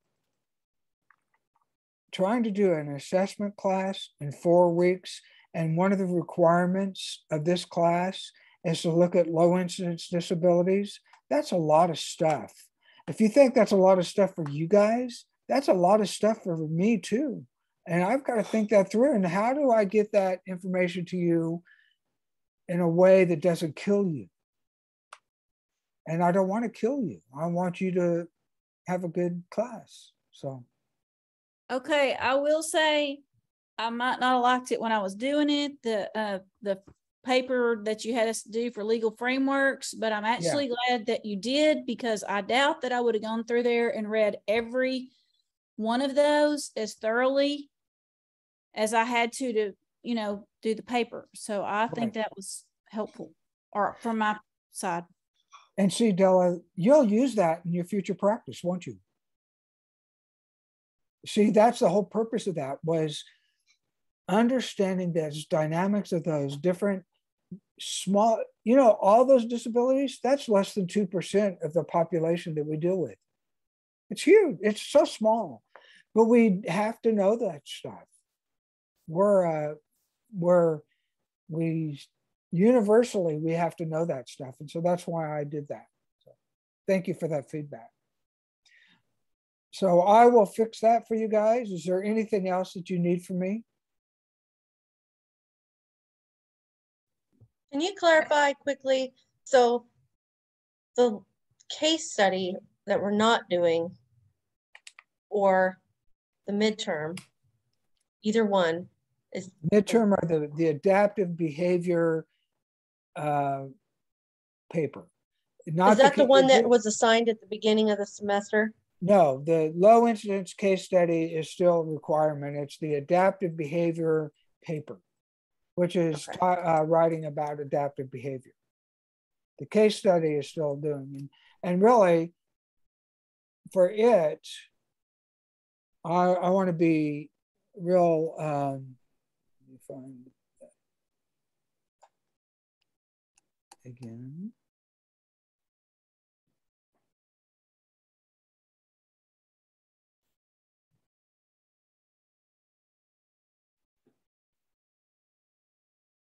trying to do an assessment class in four weeks and one of the requirements of this class is to look at low incidence disabilities. That's a lot of stuff. If you think that's a lot of stuff for you guys, that's a lot of stuff for me too. And I've got to think that through. And how do I get that information to you in a way that doesn't kill you? And I don't want to kill you. I want you to have a good class. So, Okay, I will say I might not have liked it when I was doing it, the uh the paper that you had us do for legal frameworks, but I'm actually glad that you did because I doubt that I would have gone through there and read every one of those as thoroughly as I had to to, you know, do the paper. So I think that was helpful or from my side. and see, Della, you'll use that in your future practice, won't you? See, that's the whole purpose of that was understanding those dynamics of those different small, you know, all those disabilities, that's less than 2% of the population that we deal with. It's huge. It's so small, but we have to know that stuff. We're, uh, we're, we universally, we have to know that stuff. And so that's why I did that. So thank you for that feedback. So I will fix that for you guys. Is there anything else that you need from me? Can you clarify quickly? So the case study that we're not doing or the midterm, either one is Midterm or the, the adaptive behavior uh, paper. Not is that the ca- one that was assigned at the beginning of the semester? No, the low incidence case study is still a requirement. It's the adaptive behavior paper, which is Okay. uh, writing about adaptive behavior. The case study is still doing, and, and really, for it, I, I want to be real. Um, find again.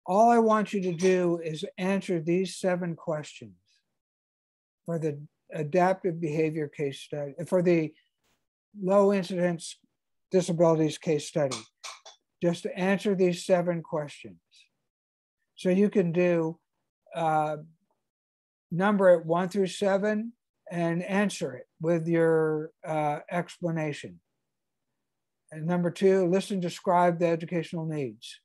all I want you to do is answer these seven questions for the adaptive behavior case study, for the low incidence disabilities case study. Just to answer these seven questions. So you can do uh, number it one through seven and answer it with your uh, explanation. And number two, listen, describe the educational needs.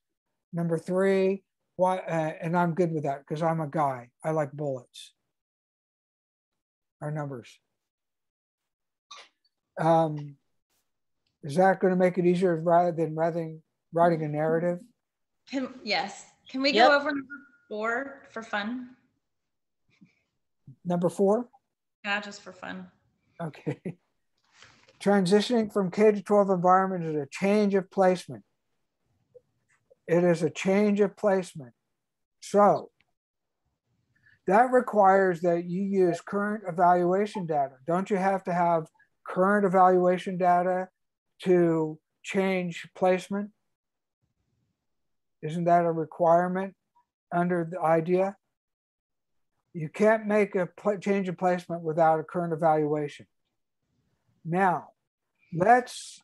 Number three, why, uh, and I'm good with that because I'm a guy. I like bullets. Our numbers. Um, is that going to make it easier rather than rather than writing a narrative? Can, yes, can we Yep. go over number four for fun? Number four. Yeah, just for fun. Okay. Transitioning from K to 12 environment is a change of placement. It is a change of placement. So that requires that you use current evaluation data. Don't you have to have current evaluation data to change placement? Isn't that a requirement under the IDEA? You can't make a change of placement without a current evaluation. Now, let's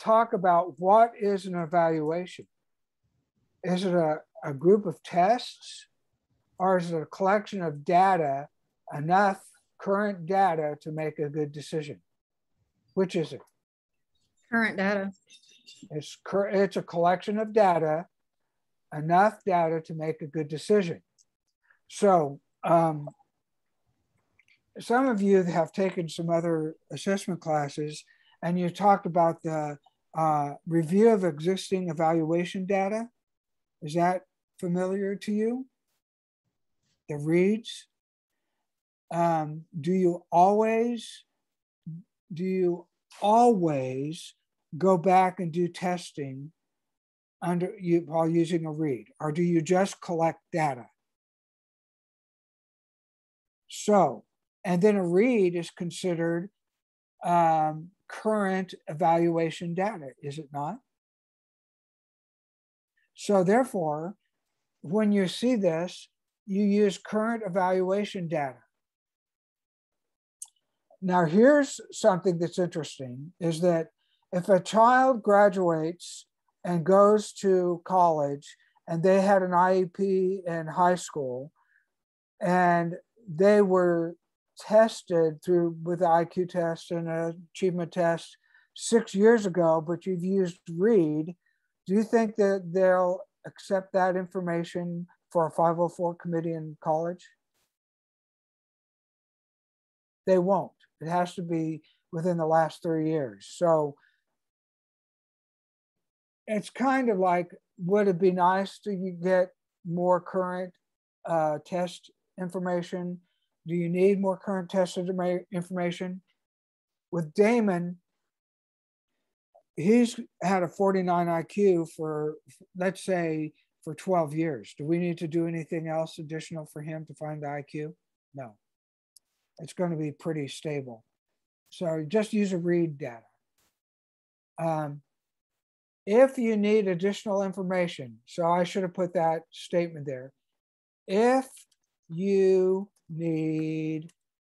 talk about what is an evaluation. Is it a, a group of tests? or is it a collection of data, enough current data to make a good decision? Which is it? Current data. It's, cur it's a collection of data, enough data to make a good decision. So um, some of you have taken some other assessment classes and you talked about the uh, review of existing evaluation data. Is that familiar to you? the REEDs? Um, do you always do you always go back and do testing under you while using a REED, or do you just collect data? So, and then a REED is considered um, current evaluation data, is it not? So therefore, when you see this, you use current evaluation data. Now, here's something that's interesting is that if a child graduates and goes to college and they had an IEP in high school and they were tested through with the IQ test and an achievement test six years ago, but you've used REED, do you think that they'll accept that information for a 504 committee in college? They won't. It has to be within the last three years. So it's kind of like, would it be nice to get more current uh, test information? Do you need more current test information? With Damon, he's had a 49 IQ for, let's say, for 12 years. Do we need to do anything else additional for him to find the IQ? No. It's going to be pretty stable. So just use a REED data. Um, if you need additional information, so I should have put that statement there. If you need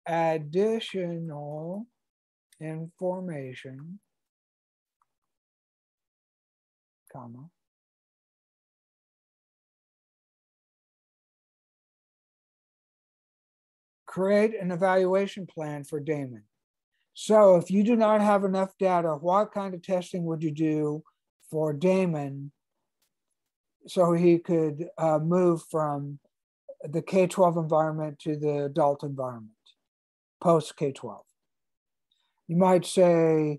additional information, comma, create an evaluation plan for Damon. So if you do not have enough data, what kind of testing would you do for Damon so he could uh, move from the K-12 environment to the adult environment, post K-12? You might say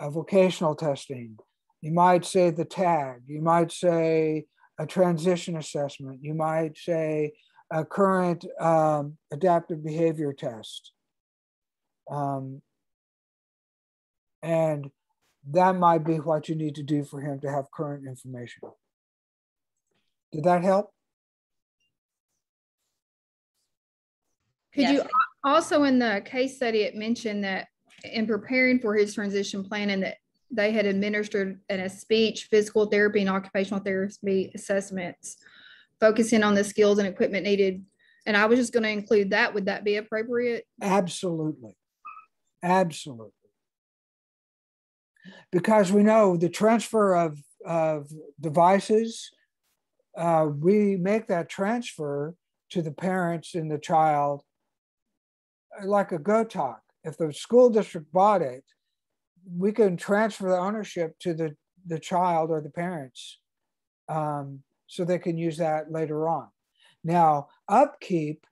a vocational testing. You might say the tag. You might say a transition assessment. You might say a current um, adaptive behavior test. Um, and that might be what you need to do for him to have current information. Did that help? Could yes. you also in the case study it mentioned that in preparing for his transition plan and that they had administered in a speech, physical therapy, and occupational therapy assessments focusing on the skills and equipment needed. And I was just going to include that. Would that be appropriate? Absolutely. Absolutely. Because we know the transfer of, of devices, uh, we make that transfer to the parents and the child like a GoTalk. If the school district bought it, we can transfer the ownership to the, the child or the parents. Um, so they can use that later on. Now, upkeep,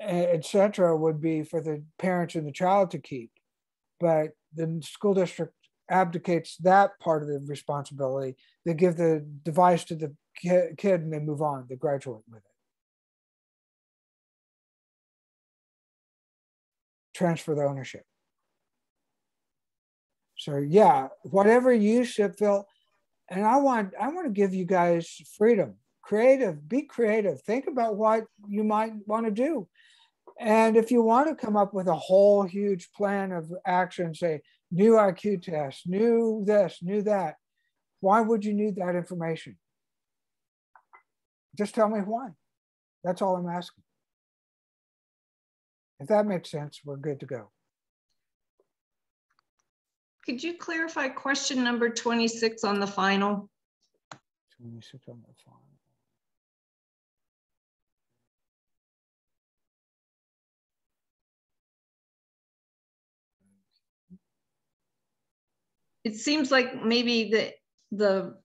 etc., would be for the parents and the child to keep, but the school district abdicates that part of the responsibility. They give the device to the kid and they move on, they graduate with it. Transfer the ownership. So yeah, whatever you should feel, and I want I want to give you guys freedom creative, be creative. Think about what you might want to do. And if you want to come up with a whole huge plan of action, say new IQ test, new this, new that, why would you need that information? Just tell me why. That's all I'm asking. If that makes sense, we're good to go. Could you clarify question number 26 on the final? 26 on the final. It seems like maybe the, the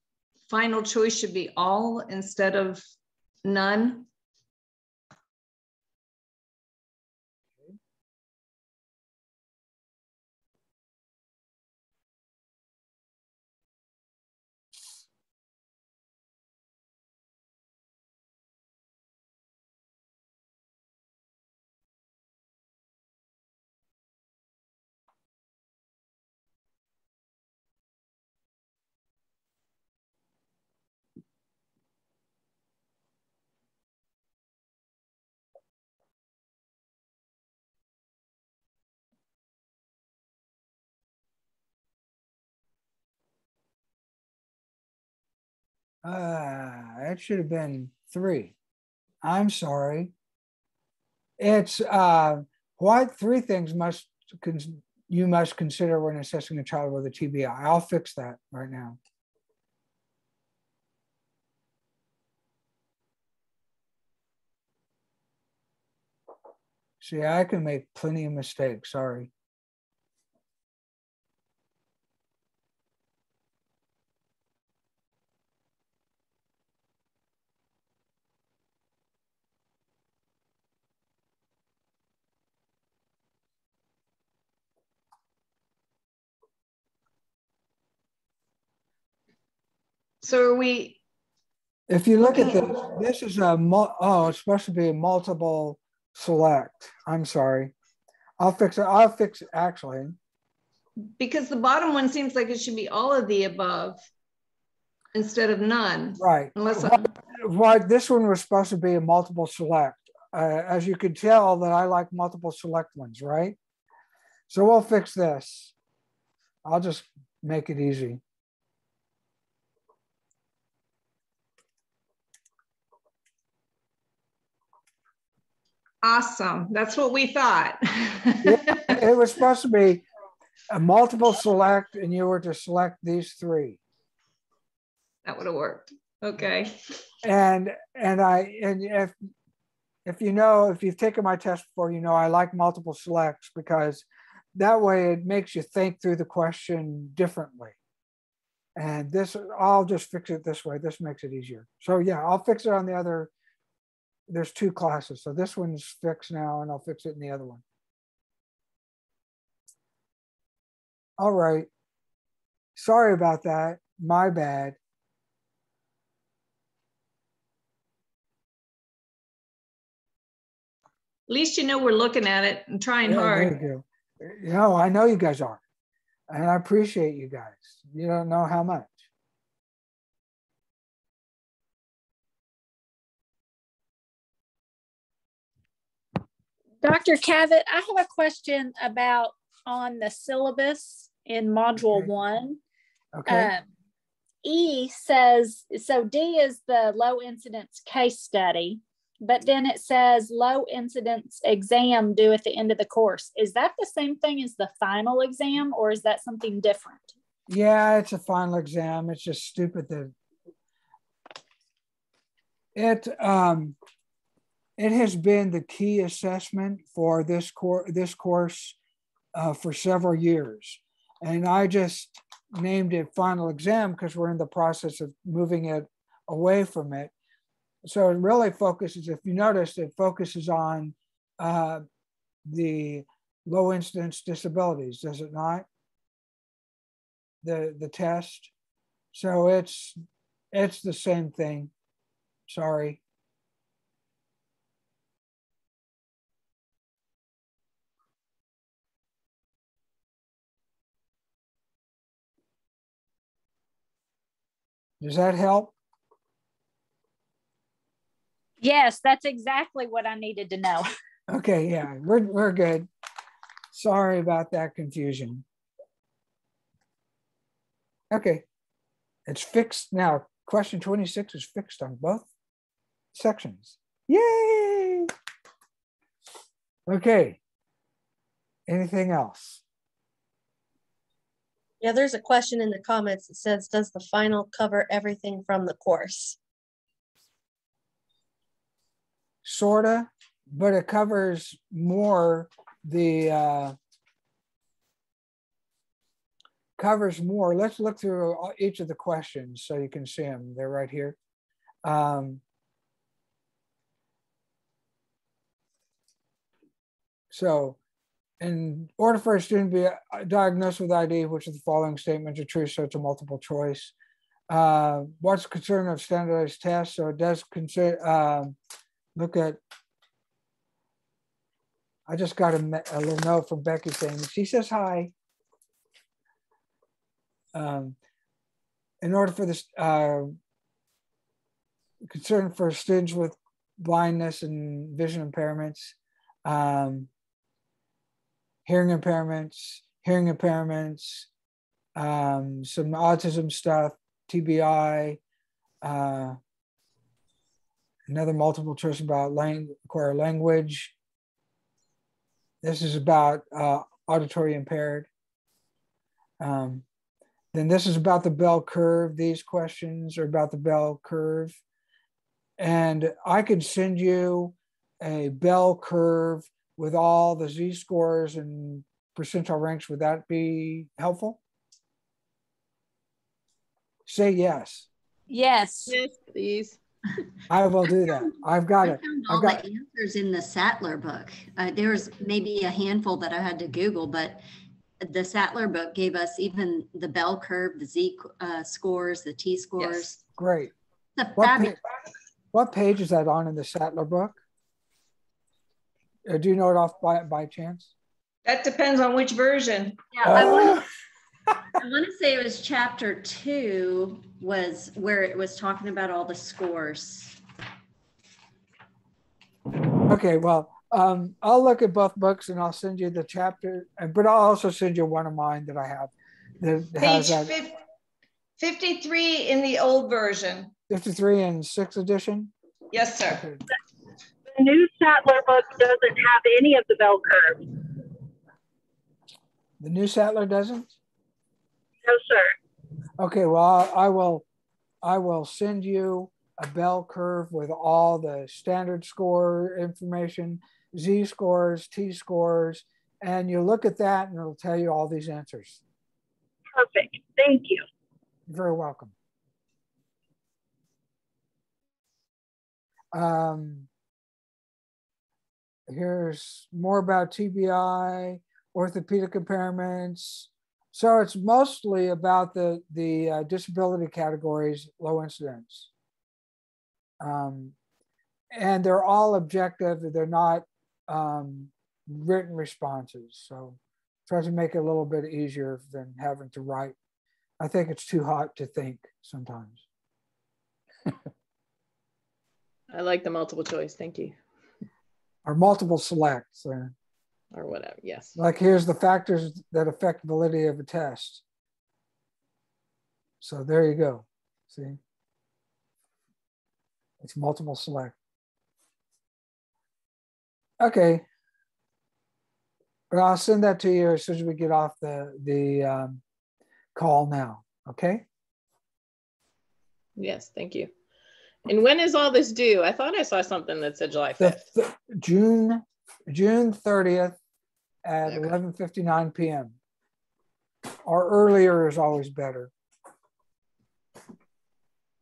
final choice should be all instead of none. Ah, it should have been three. I'm sorry. It's uh, what three things must you must consider when assessing a child with a TBI. I'll fix that right now. See, I can make plenty of mistakes. Sorry. So are we? If you look at this, this is a, oh, it's supposed to be a multiple select. I'm sorry. I'll fix it. I'll fix it actually. Because the bottom one seems like it should be all of the above instead of none. Right. Unless what, this one was supposed to be a multiple select. Uh, as you can tell that I like multiple select ones, right? So we'll fix this. I'll just make it easy. Awesome. That's what we thought. it was supposed to be a multiple select, and you were to select these three. That would have worked. Okay. And and I and if if you know if you've taken my test before, you know I like multiple selects because that way it makes you think through the question differently. And this, I'll just fix it this way. This makes it easier. So yeah, I'll fix it on the other there's two classes. So this one's fixed now and I'll fix it in the other one. All right. Sorry about that. My bad. At least you know we're looking at it and trying yeah, hard. You, you know, I know you guys are. And I appreciate you guys. You don't know how much. Dr. Cavitt, I have a question about on the syllabus in module okay. one. Okay. Um, e says, so D is the low incidence case study, but then it says low incidence exam due at the end of the course. Is that the same thing as the final exam or is that something different? Yeah, it's a final exam. It's just stupid that it um it has been the key assessment for this, cor- this course uh, for several years. And I just named it final exam because we're in the process of moving it away from it. So it really focuses, if you notice, it focuses on uh, the low incidence disabilities, does it not? The, the test. So it's, it's the same thing. Sorry. Does that help? Yes, that's exactly what I needed to know. Okay, yeah, we're, we're good. Sorry about that confusion. Okay, it's fixed now. Question 26 is fixed on both sections. Yay! Okay. Anything else? Yeah, there's a question in the comments that says, does the final cover everything from the course? Sorta, but it covers more the uh, covers more. Let's look through each of the questions so you can see them. They're right here. Um, so, in order for a student to be uh, diagnosed with ID, which of the following statements are true, so it's a multiple choice. Uh, what's the concern of standardized tests? So it does consider, um, look at I just got a, a little note from Becky saying, she says hi. Um, in order for this, uh, concern for students with blindness and vision impairments, um, hearing impairments, hearing impairments, um, some autism stuff, TBI, uh, another multiple choice about lang- acquire language, this is about uh, auditory impaired. Um, then this is about the bell curve. These questions are about the bell curve. And I could send you a bell curve with all the Z scores and percentile ranks. Would that be helpful? Say yes. Yes. Yes, please. I will do that. I've got I it. found I've all got the answers in the Sattler book. Uh, there's maybe a handful that I had to Google, but the Sattler book gave us even the bell curve, the Z uh, scores, the T scores. Yes. great. The What, fabulous. pa- what page is that on in the Sattler book? Uh, do you know it off by, by chance? That depends on which version. Yeah, I Oh. want I want to say it was chapter two was where it was talking about all the scores. Okay, well, um, I'll look at both books and I'll send you the chapter, uh, but I'll also send you one of mine that I have that has Page that fif- 53 in the old version. 53 and sixth edition. Yes, sir. Okay. The new Sattler book doesn't have any of the bell curves. The new Sattler doesn't? No, sir. Okay, well, I I will, I will send you a bell curve with all the standard score information, Z scores, T scores, and you look at that and it'll tell you all these answers. Perfect. Thank you. You're very welcome. Um, here's more about TBI, orthopedic impairments. So it's mostly about the, the uh, disability categories, low incidence. Um, and they're all objective, they're not um, written responses. So try to make it a little bit easier than having to write. I think it's too hot to think sometimes. I like the multiple choice. Thank you. Or multiple selects. Or, Or whatever. Yes. like here's the factors that affect validity of a test. So there you go. See? It's multiple select. Okay. But I'll send that to you as soon as we get off the, the um, call now. Okay? Yes. Thank you. And when is all this due? I thought I saw something that said July The 5th. th- June, June 30th at Okay. 11:59 PM. Or earlier is always better.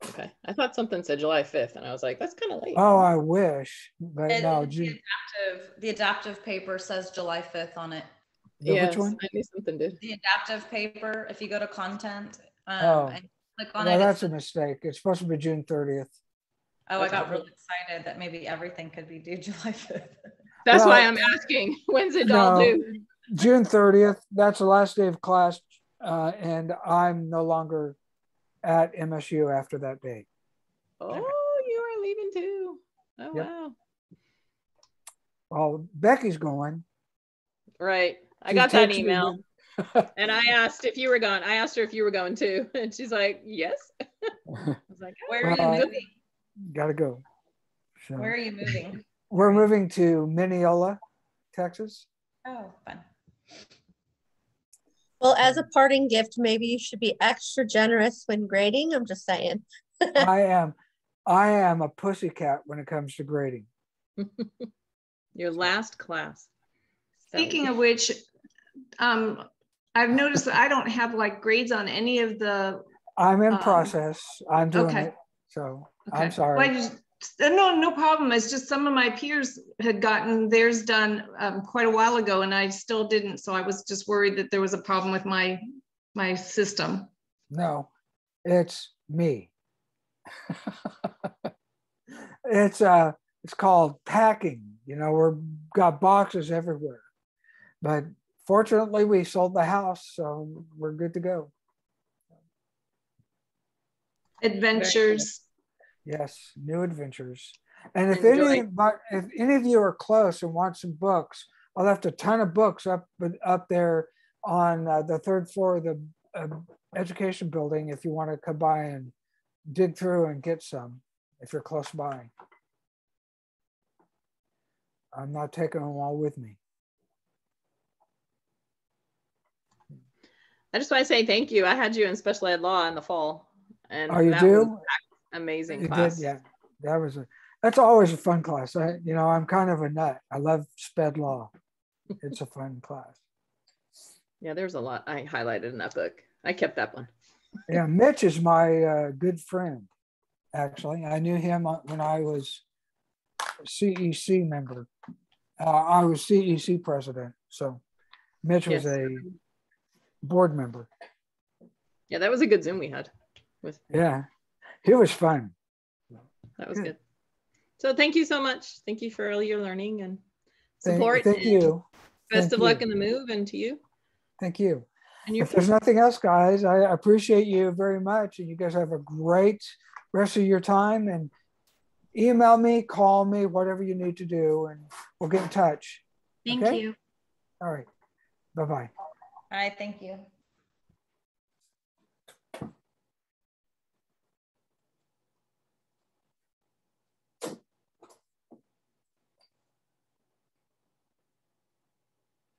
Okay. I thought something said July 5th, and I was like, that's kind of late. Oh, I wish, but And no, the June, adaptive, the adaptive paper says July 5th on it. the yes, which one? I knew something did. The adaptive paper, if you go to content, um, Oh. and click on Well, it. that's a mistake. It's supposed to be June 30th. Oh, I got really excited that maybe everything could be due July 5th. That's why I'm asking. When's it all no. due? June 30th, that's the last day of class, uh, and I'm no longer at MSU after that date. Oh, you are leaving too. Oh, Yep. wow. Well, Becky's going. Oh, Becky's going. Right. I She got that email. and I asked if you were gone. I asked her if you were going too. And she's like, yes. I was like, Where are Well, you moving? Gotta go. So Where are you moving? we're moving to Mineola, Texas. Oh, fun. Well, as a parting gift, maybe you should be extra generous when grading. I'm just saying. I am, I am a pussycat when it comes to grading. your last class. So- Speaking of which, um, I've noticed that I don't have like grades on any of the. I'm in Um, process. I'm doing okay. it. So okay. I'm sorry. Well, I just- uh, no, no problem. It's just some of my peers had gotten theirs done um, quite a while ago, and I still didn't. So I was just worried that there was a problem with my my system. No, it's me. it's uh it's called packing. You know, we're got boxes everywhere. But fortunately we sold the house, so we're good to go. Adventures. Yes, new adventures. And if Enjoy. any if any of you are close and want some books, I left a ton of books up up there on uh, the third floor of the uh, education building. If you want to come by and dig through and get some, if you're close by. I'm not taking them all with me. I just want to say thank you. I had you in special ed law in the fall. And Oh, you do? Was amazing class. did, yeah. That was a. That's always a fun class. I, you know, I'm kind of a nut. I love sped law. It's a fun class. Yeah, there's a lot I highlighted in that book. I kept that one. Yeah, Mitch is my uh, good friend. Actually, I knew him uh, when I was CEC member. Uh, I was CEC president, so Mitch was Yes. a board member. Yeah, that was a good Zoom we had. With Yeah, he was fun. that was Good. good. So thank you so much. Thank you for all your learning and support. thank and you. Best Thank of luck you. in the move and to you. Thank you. And If there's nothing else, guys, I appreciate you very much. And you guys have a great rest of your time. And email me, call me, whatever you need to do, and we'll get in touch. Thank Okay? you. All right. Bye bye. All right, thank you.